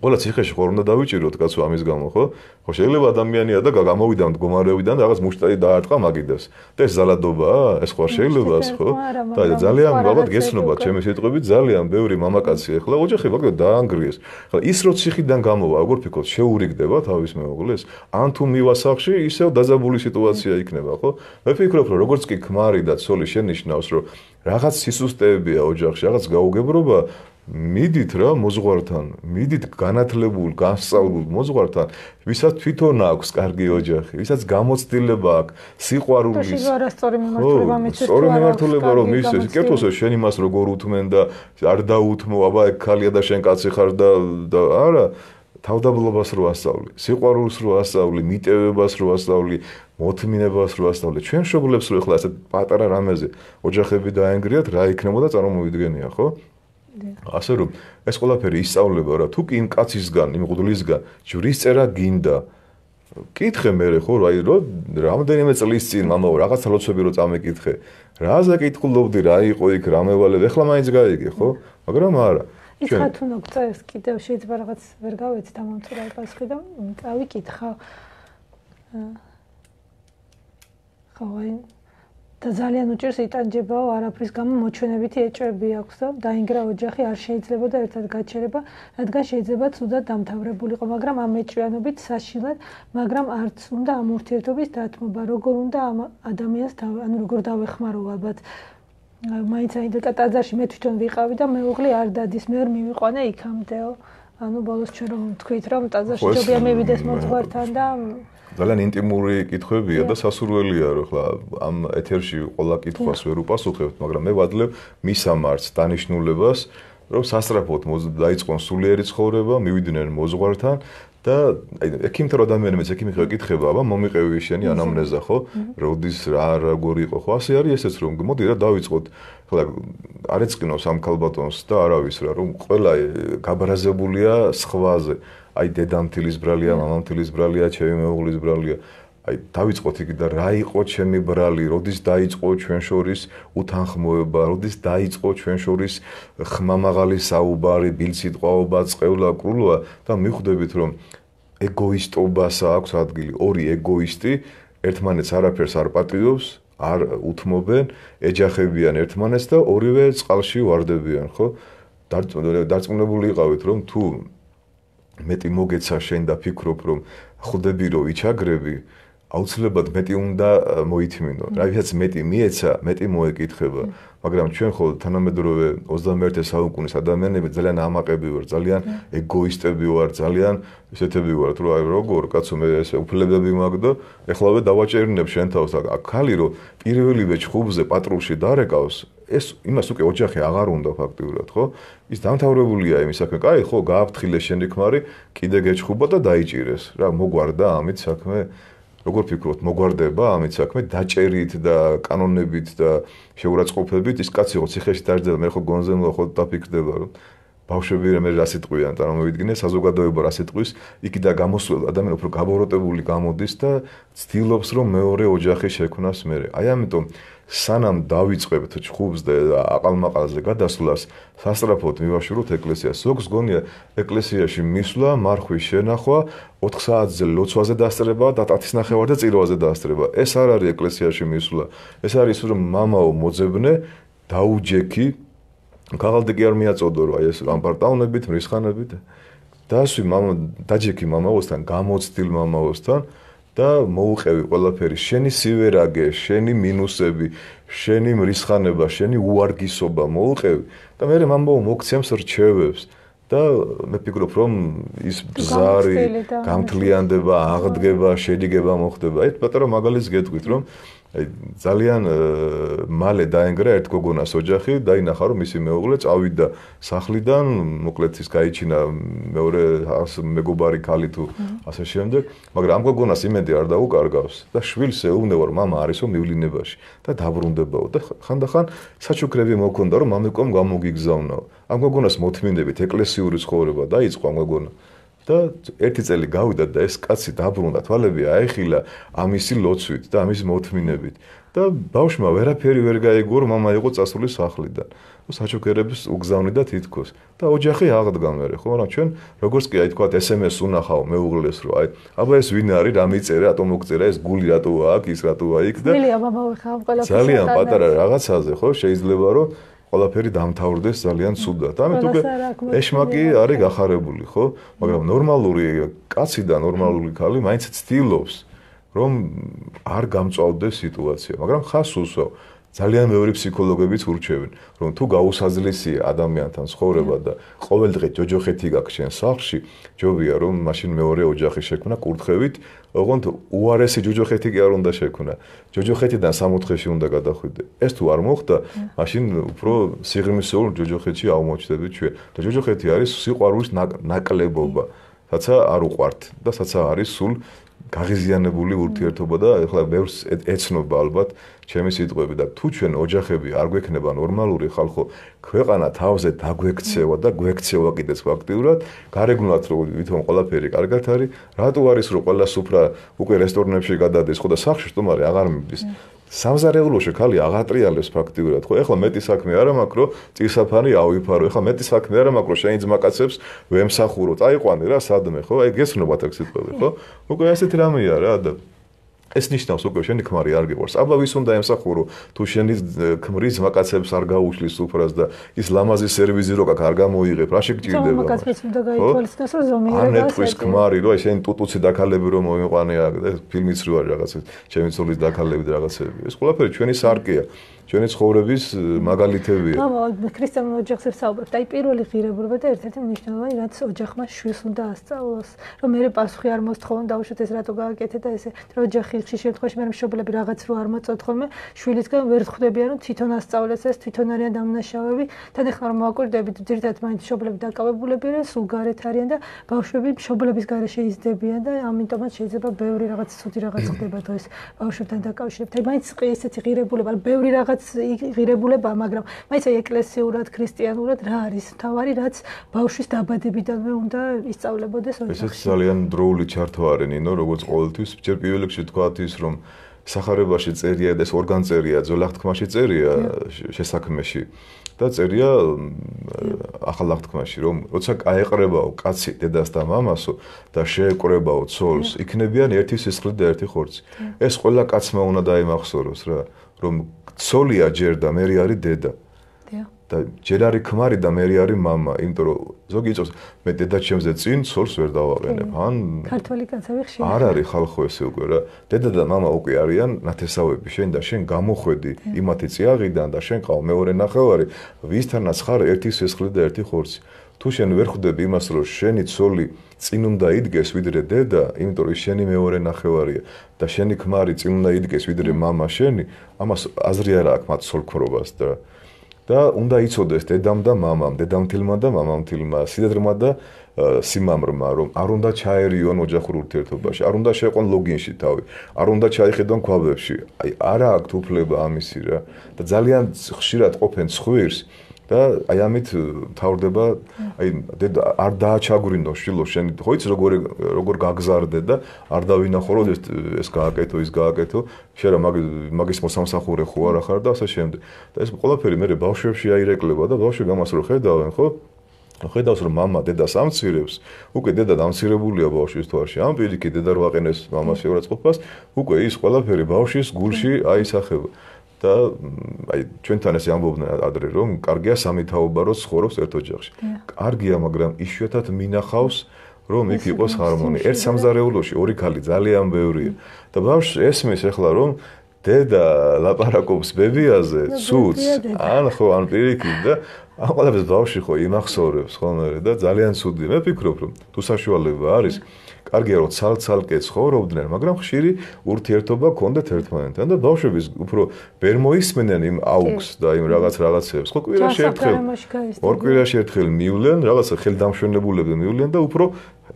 ყველა ციხეში ხო უნდა დავიჭიროთ კაცო ამის გამო ხო? ხო შეიძლება ადამიანია და გამოვიდა მდგომარეობიდან რაღაც მუშტარი დაარტყა მაგიდას. და ეს ზალადობაა? ეს ხო შეიძლება ხო? და ძალიან ალბათ გესნობათ ჩემი სიტყვებით ძალიან ბევრი მამაკაცი ახლა ოჯახი ვაგდო დაანგრიეს. ხა ის რო ციხიდან გამოვა, როგორ ფიქრობთ, შეურიგდება თავის მეუღლეს? ან თუ მივასახში, ისევ დაძაბული სიტუაცია იქნება, ხო? მე ფიქრობ, რომ როგორც კი ქმარი და ცოლი შენიშნავს, რომ რაღაც სისუსტეებია ოჯახში, რაღაც გაუგებრობა მიდით რა მოზღვართან, მიდით განათლებულ, განსწავლულ მოზღვართან, ვისაც თვითონ აქვს კარგი ოჯახი, ვისაც გამოცდილება აქვს, სიყვარული. თუ შეგვარასწორი მიმართულება მეცეს. სწორი მიმართულება რომ მისცეს, კეთოსო შენ იმას როგორ უთმენ და არ დაუთმო, აბა ეგ ხალია და შენ კაცი ხარ და და არა თავდაბლობას რო ასწავლი, სიყვარულს რო ასწავლი, მიტევებას რო ასწავლი, მოთმინებას რო ასწავლი. ჩვენ შობლებს რო ეხლა ასე პატარა რამეზე ოჯახები დაენგრიათ, რა იქნებოდა წარმოვიდგენია, ხო? ასე რომ ეს ყველაფერი ისწავლება რა თუ კი იმ კაცისგან იმ ღუდლისგან ჯვრის წერა გინდა. კითხე მე ხო აი რო რამდენიმე წლის წინ მამაო რაღაცა ლოცვები რო წამეკითხე. რაზე კითხულობდი რა იყო იქ რამევალე ეხლა მაინც გაიგე ხო? მაგრამ არა. ის ხათუნო წეს კიდევ შეიძლება რაღაც ვერ გავეცი დამამწურავი პასუხი და წავიკითხა ხო აი და ძალიან უჭირს იტანჯებაო არაფრის გამო მოჩვენებითი ეჭვები აქვს და დაინგრა ოჯახი არ შეიძლება და ერთად გაჩერება რადგან შეიძლება თუდად დამთავრებულიყო მაგრამ ამ ეჭვიანობით საშილად მაგრამ არც უნდა ამ ურთიერთობის დათმობა როგორ უნდა ამ ადამიანს ანუ როგორ დავეხმარო ალბათ. მაინც აინდა ტაძარში მე თვითონ ვიყავი და მეუღლე არ დადის მე ვერ მივიყვანე იქამდეო. ანუ ბოლოს ჩვენ რომ თქვით რომ ტაძარში ჯობია მივიდეს მოძღვართან და ძალიან ინტიმური კითხვებია და სასურველია რომ ხლა ამ ეთერში ყველა კითხვას ვერ უპასუხებთ, მაგრამ მე ვადლებ მისამართს დანიშნულებას, რომ სასწრაფოდ დაიწყონ სულიერი ცხოვრება, მივიდნენ მოძღვართან და აი ექიმთან ადამიანებს ექიმი ხება კითხება, აბა მომიყევი შენი ანამნეზა ხო? როდის რა როგორი იყო ხო? ასე არის ესეც რომ მოდი რა დავიწყოთ. ხლა არეწყინოს ამ ქალბატონს და არავის რა რომ ყველა გაბრაზებულია სხვაზე. აი დედამთილის ბრალია, მამამთილის ბრალია, ჩემი მეუღლის ბრალია. აი დავიწყოთ იგი და რა იყო ჩემი ბრალი, როდის დაიწყო ჩვენ შორის უთანხმოება, როდის დაიწყო ჩვენ შორის ხმამაღალი საუბარი, ბილსიტყვაობა, წყევლა, კრულვა და მივხვდებით რომ ეგოისტობას აქვს ადგილი. ორი ეგოისტი ერთმანეთს არაფერს არ პატიობს, არ უთმობენ, ეჯახებიან ერთმანეთს და ორივე წყალში واردებიან, ხო? დარწმუნებული იყავით, რომ თუ მეტი მოგეცა შენ და ფიქრობ რომ ხვდები რომ ვიჩაგრები აუცილებლად მეტი უნდა მოითმინო. რა ვიცი მეტი მიეცა, მეტი მოეკითხება, მაგრამ ჩვენ ხო თანამედროვე 21 საუკუნის ადამიანები ძალიან ამაყები ვარ, ძალიან ეგოისტები ვარ, ძალიან ისეთები ვარ, რომ აი როგორ კაცო მე ესე უფლებები მაქვს და ეხლავე დავაჭერინებ შენ თავს. და ხალი რომ პირველივე ჩხუბზე პატრულში დარეკავს, ეს იმას უკვე ოჯახი აღარ უნდა ფაქტიურად, ხო? ის დამთავრებულია იმის საქმე. კაი, ხო, გააფრთხილე შენი ქმარი, კიდე გეჩხუბა და დაიჭირეს. რა, მოგვარდა ამით საქმე? როგორ ფიქრობთ, მოგვარდება ამით საქმე დაჭერით და კანონებით და შეურაცხყოფებით? ის კაცი ხო ციხეში დაждდება, მე ხო გონზემო ხო დაფიქრდება, რომ ბავშვები რა სიტყვიან, წარმოვიდგინე, საზოგადოება რა სიტყვის, იქ და გამოსულ ადამიანი უფრო გაბოროტებული გამოდის და ცდილობს რომ მეორე ოჯახი შექმნას მე. აი ამიტომ სანამ დავიწყებთ ჩხუბს და აყალმაყალზე გადასვლას, სასწრაფოდ მივაშუროთ ეკლესიას. ზოგს გონია ეკლესიაში მისვლა, მარხვის შენახვა, 4 საათზე ლოცვაზე დასწრება და 10-ის ნახევარ და წირვაზე დასწრება. ეს არ არის ეკლესიაში მისვლა. ეს არის რომ მამაო მოძებნე, დაუჯექი. ქაღალდი კი არ მიაწოდო რა ეს ამპარტაუნებით, მრისხანებით. დასვი მამა, დაჯექი მამაოსთან, გამოცდილ მამაოსთან. და მოუყევი ყველაფერი. შენი სივერაგე, შენი მინუსები, შენი მრისხანება, შენი უარგისობა მოუყევი და მე მამბო მოგცემს რჩევებს. და მე ფიქრობ რომ ის ბზარი გამთლიანდება, აღდგება, შედგება მოხდება. აი პატარა მაგალითს გეტყვით რომ ძალიან მალე დაენგრა ერთ გოგონას ოჯახი, დაინახა რომ მისი მეუღლე წავიდა სახლიდან, მოკლედ ის გაიჩინა მეორე მეგობარი ქალი თუ ასე შემდეგ, მაგრამ ამ გოგონას იმედი არ დაუკარგავს და შვილს ეუბნება რომ мама არისო მივლინებაში და დაბრუნდებაო და ხანდახან საჩუქრები მოქონდა რომ მამიკომ გამოგიგზავნაო. ამ გოგონას მოთმინდებით ეკლესიური ცხოვრება დაიწყო ამ გოგონა. და ერთი წელი გავიდა და ეს კაცი დაბრუნდა თვალები აეხილა ამისი ლოცვით და ამის მოთმინებით და ბავშვმა ვერაფერი ვერ გაიგო რომ мама იყო წასული სახლიდან საჩუქერებს უგზავნიდა თითქოს და ოჯახი აღდგა მერე ხო რა ჩვენ როგორც კი აი თქვა SMS უნახავ მეუღლეს რომ აი აბა ეს ვინ არის რა მიწერა ატომ მოგწერა ეს გული რატოა აქ ის რატოა იქ და მილია мама ვიხავ ყველაფერს ძალიან პატარა რაღაცაზე ხო შეიძლება რომ ყველაფერი დამთავრდეს ძალიან ცუდად. ამით უკვე ეშმაკი არის გახარებული, ხო? მაგრამ ნორმალური კაცი და ნორმალური ქალი მაინც ცდილობს რომ არ გამწვავდეს სიტუაცია, მაგრამ ხას უსვავ. ძალიან მეორე ფსიქოლოგებიც ურჩევენ, რომ თუ გაუსაზლისია ადამიანთან ცხოვრება და ყოველდღე ჯოჯოხეთი გაქვს შენ სახლში, ჯობია რომ მაშინ მეორე ოჯახი შექმნა კურთხევით, ოღონდ უარესი ჯოჯოხეთი კი არ უნდა შექმნა. ჯოჯოხეთიდან სამოთხეში უნდა გადახვიდე. ეს თუ არ მოხდა, მაშინ უფრო სიღრმისეულ ჯოჯოხეთში აღმოჩნდები ჩვენ. და ჯოჯოხეთი არის სიყვარულის ნაკლებობა. რაცა არ უყვართ და რაცა არის სულ გაღიზიანებული ურთიერთობა და ეხლა ბევრს ეცნობა ალბათ ჩემი სიტყვები და თუ ჩვენ ოჯახები არ გვექნება ნორმალური ხალხო ქვეყანა თავზე დაგვექცევა და გვექცევა კიდეც ფაქტიურად გარეგნულად რომ ვითომ ყველაფერი კარგად არის რატო არის რომ ყველა სუფრა უკვე რესტორნებში გადადის ხო და სახში სტუმარი აღარ მიდის სამზარეულოში ხალი აღატრიალებს ფაქტიურად. ხო ეხლა მეტი საქმე არა მაქვს რომ წირსაფარი ავიფარო. ეხლა მეტი საქმე არა მაქვს რომ შენ ძმაკაცებს ვემსახურო. წაიყვანე რა სადმე ხო? აი გესნობათ აქ სიტყვები ხო? უკვე ასეთი რამეა რა და ეს ნიშნავს უკვე შენი ქმარი არ გიყვარს. აბა ვის უნდა ემსახურო თუ შენი ქმრის მაკაცებს არ გაუშლის უფრას და ის ლამაზი სერვიზი რო არ გამოიღებ, რა შეგჭირდება? ხო, მაკაცებს უნდა გაითვალისწინოს რომ ზომიერება არის. არ ნეტყვის ქმარი რო აი შენ ტუტუცი დაქალები რომ მოიყვანე აქ და ფილმიც რო არის რაღაცა, ჩემი ცოლის დაქალები და რაღაცები. ეს ყველაფერი ჩვენი სარკეა. ჩვენი ცხოვრების მაგალითებია. ხო, ქრისტიანულ ოჯახზე საუბრობთ. აი პირველი ღირებულება და ერთ-ერთი მნიშვნელოვანი რაც ოჯახმა შვილს უნდა ასწავლოს, რომ მე პასუხი არ მოსთხოვონ დაუშვათ ეს რატო გააკეთე და ესე, ოჯახი ხშირ შემთხვევაში მე მშობლები რაღაც რო არ მოწოთ ხოლმე, შვილისგან ვერ ხვდებიან რომ თვითონ ასწავლეს ეს, თვითონ არიან დამნაშავები. თან ახლა რომ მოვაკვირდებით, ძირითადად მაინც მშობლები დაკავებულები არიან, სულ გარეთ არიან და ბავშვები მშობლების გარეშე იზრდებიან და ამიტომაც შეიძლება ბევრი რაღაც ცუდი რაღაც ხდება დღეს ბავშვებთან დაკავშირებით. აი მაინც ესეთი ღირებულება, ბევრი რაღაც რაღაც ღირებულება, მაგრამ მაიცე ეკლესიურად, ქრისტიანურად რა არის თავარი, რაც ბავშვის დაბადებიდანვე უნდა ისწავლებოდეს ოჯახში. ესეც ძალიან დროული ჩართვა არის, ნინო, როგორც ყოველთვის, ჯერ პირველ რიგში თქვათ ის, რომ სახარებაში წერია ეს ორგან წერია, ძოლახთქმაში წერია შესაქმეში და წერია ახალახთქმაში, რომ როცა გაეყრებაო კაცი დედას და მამასო და შეეყრებაო ცოლს, იქნებიან ერთი სისხლი და ერთი ხორცი. ეს ყველა კაცმა უნდა დაიმახსოვროს რა. რომ ცოლია ჯერ და მე არის დედა. დიახ. და ჯერ არის ქმარი და მე არის мама, იმიტომ რომ ზოგი იწოს მე დედა ჩემზე წინ ცოლს ვერ დავაყენებ. ან ქართული კაცები ხშირად არ არის ხალხო ესე უკვე რა. დედა და мама უკვე არიან ნათესავები შენ და შენ გამოხვედი იმათი წიაღიდან და შენ ყავ მეორე ნახევარი, ვისთანაც ხარ ერთი სესხლი და ერთი ხორცი. თუ შენ ვერ ხვდები იმას რომ შენი ცოლი წინ უნდა იდგეს ვიდრე დედა, იმიტომ რომ შენი მეორე ნახევარია და შენი ქმარი წინ უნდა იდგეს ვიდრე мама შენი, ამას აზრი არ აქვს მათ სოლქრობას და და უნდა იცოდეს დედამ და მამამ, დედამთილმა და მამამთილმა, სიდადრმა და სიმამრმა, რომ არ უნდა ჩაერიონ ოჯახურ ურთიერთობაში, არ უნდა შეყვან ლოგინში თავი, არ უნდა ჩაიხედონ ქვაბებში. აი, არა აქვს უფლება ამისი რა. და ძალიან ხშირად ყოფენ ცხვირს, და აი ამით თავდება აი არ დააჩაგვრინო შილო შენ ხო იცი როგორ როგორ გაგზარდე და არ დავინახო რომ ეს ეს გააკეთო ის გააკეთო შენ რა მაგის მოსამსახურე ხო არა ხარ და ასე შემდეგ და ეს ყველაფერი მე ბავშვებში აირეკლება და ბავშვები ამას რო ხედავენ ხო ხედავს რომ мама დედას ამცირებს უკვე დედა დამცირებულია ბავშვის თვალში ამ პირიქით დედა რო აყენეს მამას შეურაცხყოფას უკვე ის ყველაფერი ბავშვის გულში აისახება და აი ჩვენთან ესე ამბობდნენ ადრე რომ კარგია სამი თაობა რო ცხოვრობს ერთ ოჯახში. კარგია, მაგრამ იშვიათად მინახავს რომ იქ იყოს ჰარმონია. ერთ სამზარეულოში ორი ქალი ძალიან ბევრია. და ბავშვს ესმის ახლა რომ დედა ლაპარაკობს ბებიაზე, ცუც, ან ხო, ან პირიქით და ამ ყველაფერს ბავშვი ხო იმახსოვრებს ხოლმე და ძალიან ცუდი. მე ვფიქრობ, რომ თუ საშუალება არის, კარგია რომ ცალ-ცალკე ცხოვრობდნენ, მაგრამ ხშირი ურთიერთობა ქონდათ ერთმანეთთან და ბავშვების უფრო ვერ მოისმენენ იმ აუქს და იმ რაღაც რაღაცებს. ხო კვირაში ერთხელ ორ კვირაში ერთხელ მივლენ, რაღაცა ხელდამშვენებულები მივლენ და უფრო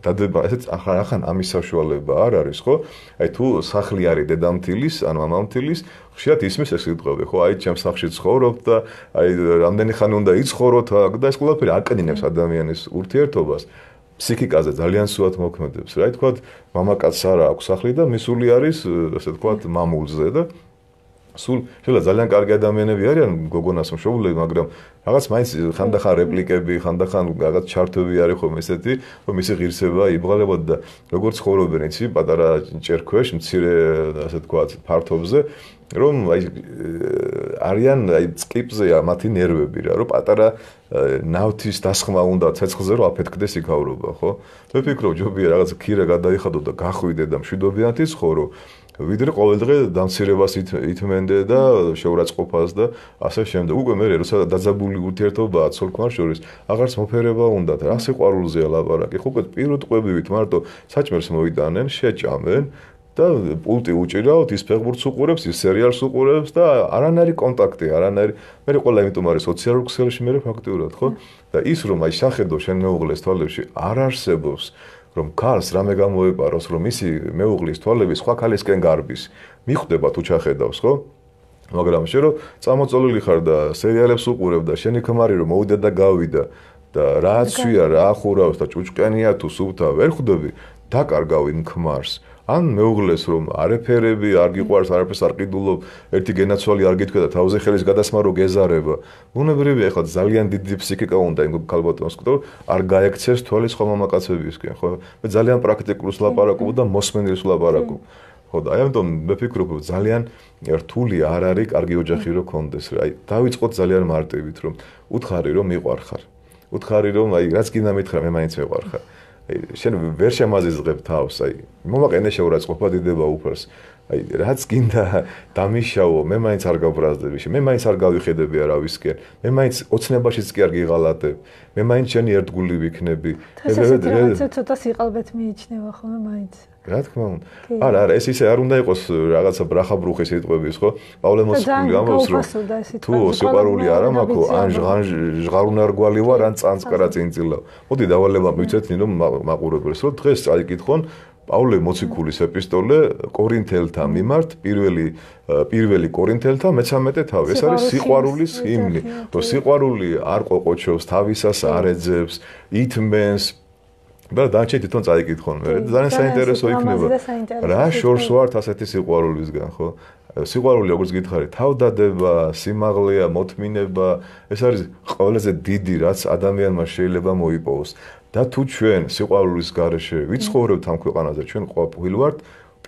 დადება ესეც ახან ამის საშუალება არ არის, ხო? აი თუ სახლი არის დედამთილის, ან მამამთილის, ხშირად ისმის ეს სიტყვები, ხო? აი ჩემს სახლში ცხოვრობ და აი რამდენი ხანი უნდა იცხოვროთ და ეს ყველაფერი აკნინებს ადამიანის ურთიერთობას. ფსიქიკაზე ძალიან სულად მოქმედებს, რა უნდა, მამაკაცს არა აქვს სახლი და მისული არის, ასე თქვა, მამულზე და სულ შეიძლება ძალიან კარგი ადამიანები არიან გოგონას მშობლები, მაგრამ რაღაც მაინც ხანდახან რეპლიკები, ხანდახან რაღაც ჩარტები არის ხომ ესეთი, რომ მისი ღირსება იბღალებოდა და როგორც ხოვრობენ იცი, პატარა ჭერქვეშ, მცირე ასე თქვა, ფართობზე, რომ აი არიან აი წკიპზეა მათი ნერვები რა, რომ პატარა ნავთის დასხმა უნდა ცეცხლზე რომ აფეთქდეს იქაურობა, ხო? მე ვფიქრობ, ჯობია რაღაც ქირა გადაიხადო და გახვიდე და მშვიდობიანთი ცხოვრო. ვიდრე ყოველდღე დამცირებას ითმენდე და შეურაცხყოფას და ასე შემდეგ. უკვე მე როცა დაძაბული ურთიერთობაა ცოლ-ქმარ შორის, აღარც მოფერება უნდათ. რა სიყვარულზეა ლაპარაკი. ხო, უკვე პირუტყვებივით მარტო საჭმელს მოიტანენ, შეჭამენ და პულტი უჭირავთ, ის ფეხბურთს უყურებს, ის სერიალს უყურებს და არანაირი კონტაქტი, არანაირი. მე ყველა იმიტომ არის სოციალურ ქსელში მე ფაქტიურად, ხო? და ის რომ აი შეხედო შენ მეუღლეს თვალებში არ არსებობს. რომ ქალს რამე გამოეპაროს, რომ ისი მეუღლის თვალები სხვა ქალისკენ გარბის. მიხვდება თუ ჩახედავს, ხო? მაგრამ შე რომ წამოწოლილი ხარ და სერიალებს უყურებ და შენი ქმარი რომ მოვიდა და გავიდა და რაც ვია რა ახურავს და ჭუჭყენია თუ სუფთა ვერ ხვდები, დაკარგავ იმ ქმარს. ან მეუღლეს რომ არაფერები არ გიყვარს, არაფერს არ ყიდულობ, ერთი გენაცვალი არ გითქვა და თავზე ხელის გადასმარო გეზარება. უნებრივია ხა ძალიან დიდი ფსიქიკა უნდა იმ ქალბატონს, ხო? არ გაექცეს თვალის ხომ მამაკაცებისკენ, ხო? მე ძალიან პრაქტიკულს ლაპარაკობ და მოსმენილს ლაპარაკობ. ხო და აი ამიტომ მე ფიქრობ, რომ ძალიან რთული არ არის კარგი ოჯახი რო კონდეს რა. აი დავიწყოთ ძალიან მარტივით, რომ უთხარი რომ მიყვარხარ. უთხარი რომ აი რაც კიდე მითხრა მე მაინც მეყვარხარ. შენ ვერ შემაზიზღებ თავს, აი, მომაყენე შეურაცხყოფა დიდება უფერს. აი, რაც გინდა დამიშავო, მე მაინც არ გავბრაზდები, მე მაინც არ გავიხედები არავისკენ. მე მაინც ოცნებაშიც კი არ გიღალატებ. მე მაინც შენი ერთგული ვიქნები. ეს ცოტა სიყალბეთ მიიჩნევა ხოლმე მაინც. რა თქმა უნდა. არა, არა, ეს ისე არ უნდა იყოს რაღაცა ბრახაბრუხი სიტყვების, ხო? პავლე მოციქული ამბობს, რომ თუ სიყვარული არა მაქვს, ან ჟღარუნარგვალი ვარ, ან წანწკარა წინწილა. მოდი დავალება მიცეთნი, რომ მაყურებელს, რომ დღეს წაიკითხონ პავლე მოციქულის ეპისტოლე კორინთელთა მიმართ, პირველი პირველი კორინთელთა მე-13 თავი. ეს არის სიყვარულის ჰიმნი. რომ სიყვარული არ ყოყოჩობს, თავისას არ ეძებს, ითმენს, და დაჩე თვითონ წაიკითხონ მე. ძალიან საინტერესო იქნება. რა შორს ვართ ასეთი სიყვარულისგან ხო? სიყვარული როგორც გითხარი თავდადება სიმაღლეა მოთმინება ეს არის ყველაზე დიდი რაც ადამიანმა შეიძლება მოიპოვოს. და თუ ჩვენ სიყვარულის გარეშე ვიცხოვრებთ ამ ქვეყანაზე ჩვენ ყოფილი ვართ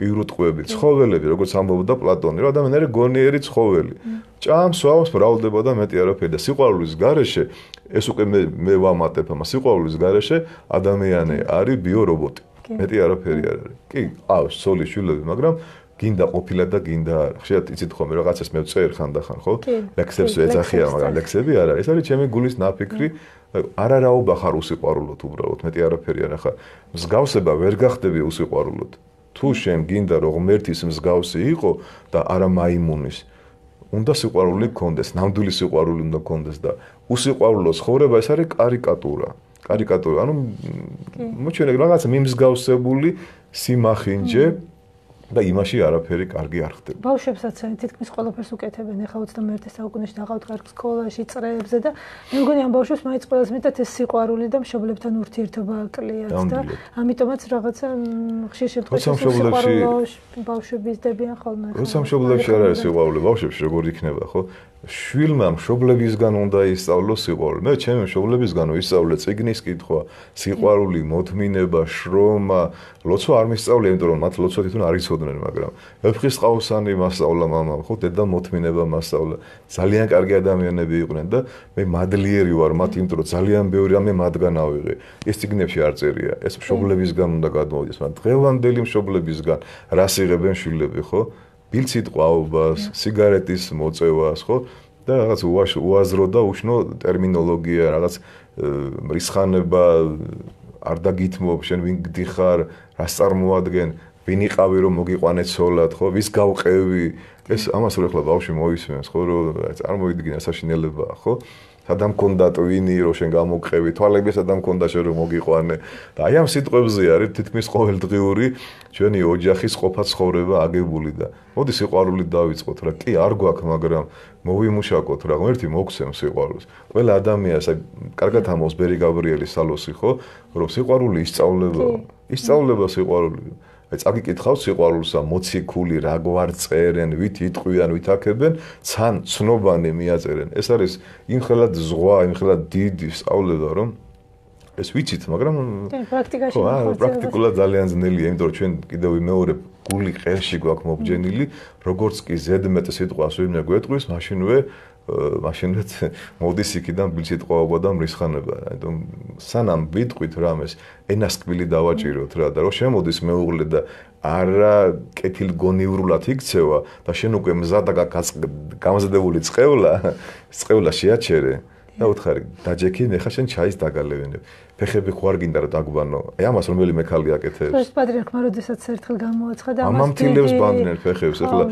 პირუტყვები, ცხოველები, როგორც ამბობდა პლატონი, რომ ადამიანი გონიერი ცხოველი. ჭამს, ვავს, მრავლდება და მეტი არაფერი და სიყვარულის გარეშე ეს უკვე მე მე ვამატებ ამას. სიყვარულის გარეშე ადამიანი არის ბიორობოტი. მეტი არაფერი არ არის. კი, ყავს სოლის შვილები, მაგრამ გინდა ყოფილა და გინდა ხშირად იცით ხოლმე რაღაცას მე წერ ხანდახან, ხო? ლექსებს ეძახია, მაგრამ ლექსები არ არის. ეს არის ჩემი გულის ნაფიქრი. არარაობა ხარ უსიყვარულოდ უბრალოდ, მეტი არაფერი არ ახლა. მსგავსება ვერ გახდები უსიყვარულოდ. თუ შენ გინდა რომ ღმერთის მსგავსი იყო და არა მაიმუნის უნდა სიყვარული გქონდეს ნამდვილი სიყვარული უნდა გქონდეს და უსიყვარულო ცხოვრება ეს არის კარიკატურა. კარიკატურა ანუ მოჩვენე რაღაცა მიმსგავსებული სიმახინჯე და იმაში არაფერი კარგი არ ხდება. ბავშვებსაც თითქმის ყველაფერს უკეთებენ, ეხლა 21 საუკუნეში დაღავთ კარგ სკოლაში, წრეებზე და მე მგონი ამ ბავშვებს მაინც ყველაზე მეტად ეს სიყვარული და მშობლებთან ურთიერთობა აკლიათ და ამიტომაც რაღაცა ხშირ შემთხვევაში სიყვარულოში ბავშვები იზრდებიან ხოლმე. როცა მშობლებში არ არის სიყვარული ბავშვებში როგორ იქნება, ხო? შვილმა მშობლებისგან უნდა ისწავლოს სიყვარული. მე ჩემი მშობლებისგან ვისწავლე ციგნის კითხვა, სიყვარული, მოთმინება, შრომა, ლოცვა არ მისწავლე, იმიტომ რომ მათ ლოცვა თვითონ არ იცოდნენ, მაგრამ ვეფხის ყავსანი მასწავლა მამამ, ხო, დედა მოთმინება მასწავლა. ძალიან კარგი ადამიანები იყვნენ და მე მადლიერი ვარ მათ, იმიტომ რომ ძალიან ბევრი რამე მათგან ავიღე. ეს ციგნებში არ წერია, ეს მშობლებისგან უნდა გადმოვიდეს, მაგრამ დღევანდელი მშობლებისგან რას იღებენ შვილები, ხო? ბილციტყვაობას, სიგარეტის მოწევას, ხო? და რაღაც უაზრო და უშნო ტერმინოლოგია, რაღაც მრისხანება არ დაგითმობ, შენ ვინ გდიხარ, რას წარმოადგენ, ვინ იყავი რომ მოგიყვანეთ სოლად, ხო? ვის გავყევი? ეს ამას რო ახლა ბავშვი მოისმენს, ხო, რომ წარმოიდგინე საშინელებაა, ხო? სადამ კონდა ტვინი რო შენ გამოგყევი თვალები სადამ კონდა შენ რომ მოგიყვანე. და აი ამ სიტყვებზე არის თითქმის ყოველდღიური ჩვენი ოჯახის ყოფა ცხოვრება აგებული და მოდი სიყვარული დავიწყოთ რა. კი არ გვაქვს მაგრამ მოვიმუშაკოთ რა. ერთი მოგცემ სიყვარულს. ყველა ადამიანს აი კარგად ამოს ბერი გაბრიელის სალოსი ხო? რომ სიყვარული ისწავლება ისწავლება სიყვარული წაგიკითხავ სიყვარულსა მოციქული რა გვარ წერენ ვით იტყვიან ვით აქებენ ცან ცნობანი მიაწერენ. ეს არის იმხელად ზღვა იმხელად დიდი სწავლება რომ ეს ვიცით მაგრამ პრაქტიკაში ხო არა პრაქტიკულად ძალიან ძნელია იმიტომ რომ ჩვენ კიდევ მეორე გული ყელში გვაქვს მობჯენილი როგორც კი ზედმეტ სიტყვას ვინმე გვეტყვის მაშინვე მაშინაც მოდის იქიდან ბილსიტყვაობა და მრისხანება. ანუ სანამ ვიტყვით რამეს, ენასკბილი დავაჭიროთ რა და რომ შემოდის მეუღლე და არა კეთილგონივრულად იქცევა და შენ უკვე მზადა გამზადებული წყევლა, წყევლა შეაჩერე. და უთხარი, დაჯექი, ხა შენ ჩაის დაგალევინებ. ფეხები ხო არ გინდა რა დაგვანო. აი ამას რომელიმე ქალი აკეთებს. ეს პატრიარქმა როდესაც ერთხელ გამოაცხადა ამას. ამამთილებს ბანდნენ ფეხებს. ეხლა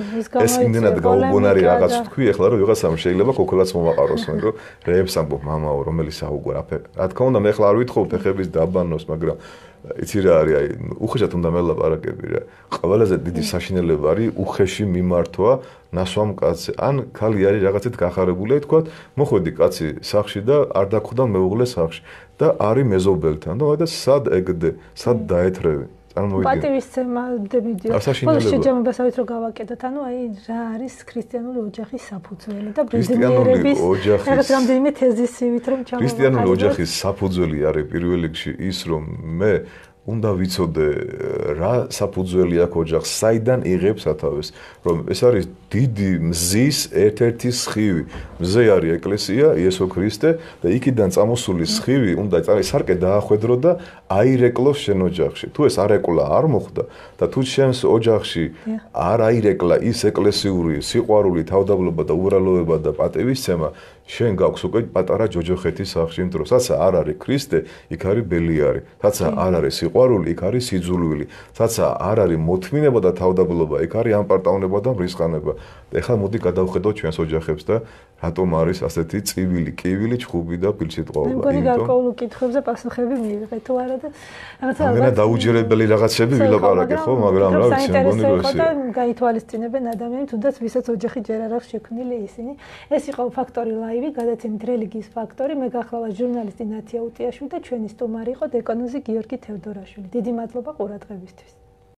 ეს იმდენად გაუგონარი რაღაც თქვი, ეხლა რომ ვიღაცამ შეიძლება ქოქოლაც მომაყაროს, მაგრამ რეებს ამბობ მამაო, რომელი საუგო რა რა თქმა უნდა, მე ეხლა არ ვითხოვ ფეხების დაბანოს, მაგრამ იცი რა არის აი უხეშად უნდა მელაპარაკები რა ყველაზე დიდი საშინელება არის უხეში მიმართვა ნასვამ კაცზე ან ქალი არის რაღაცეთ გახარებული თქვა მოხვედი კაცი სახში და არ დაგხვდა მეუღლე სახში და არის მეზობელთან და და სად ეგდე სად დაეთრევი წარმოვიდგინე. პატივისცემა დემიდიო. ხოლო შეჯამებასავით რო გავაკეთოთ, ანუ აი რა არის ქრისტიანული ოჯახის საფუძველი და ბიზნესის ოჯახის რაღაც რამდენიმე თეზისივით რომ ჩამოვაკეთოთ. ქრისტიანული ოჯახის საფუძველი არის პირველ რიგში ის რომ მე უნდა ვიცოდე რა საფუძველი აქვს ოჯახს, საიდან იღებს სათავეს, რომ ეს არის დიდი მზის ერთ-ერთი სხივი. მზე არის ეკლესია, იესო ქრისტე და იქიდან წამოსული სხივი უნდა სარკე დაახვედრო და აირეკლოს შენ ოჯახში. თუ ეს არ ეკლა, არ მოხდა და თუ შენს ოჯახში არ აირეკლა ის ეკლესიური სიყვარული, თავდაბლობა და უბრალოება და პატივისცემა, შენ გაქვს უკვე პატარა ჯოჯოხეთი სახში, იმიტომ რომ საცა არ არის ქრისტე, იქ არის ბელიარი. საცა არ არის სიყვარული, იქ არის სიძულვილი. საცა არ არის მოთმინება და თავდაბლობა, იქ არის ამპარტაუნება და მრისხანება. ეხლა მოდი გადავხედოთ ჩვენს ოჯახებს და რატომ არის ასეთი წივილი, კივილი, ჩხუბი და ფილსიტყვაობა. იმიტომ რომ გარკვეულ კითხვებზე პასუხები მიიღე თუ არა და რაღაცა ალბათ დაუჯერებელი რაღაცები ვილაპარაკე ხო, მაგრამ რა ვიცი, მგონი რომ ეს და გაითვალისწინებენ ადამიანს, თუნდაც ვისაც ოჯახი ჯერ არ აქვს შექმნილი ისინი. ეს იყო ფაქტორი ლაივი, გადაცემით რელიგიის ფაქტორი. მე გახლავართ ჟურნალისტი ნათია უტიაშვილი და ჩვენი სტუმარი იყო დეკანოზი გიორგი თევდორაშვილი. დიდი მადლობა ყურადღებისთვის.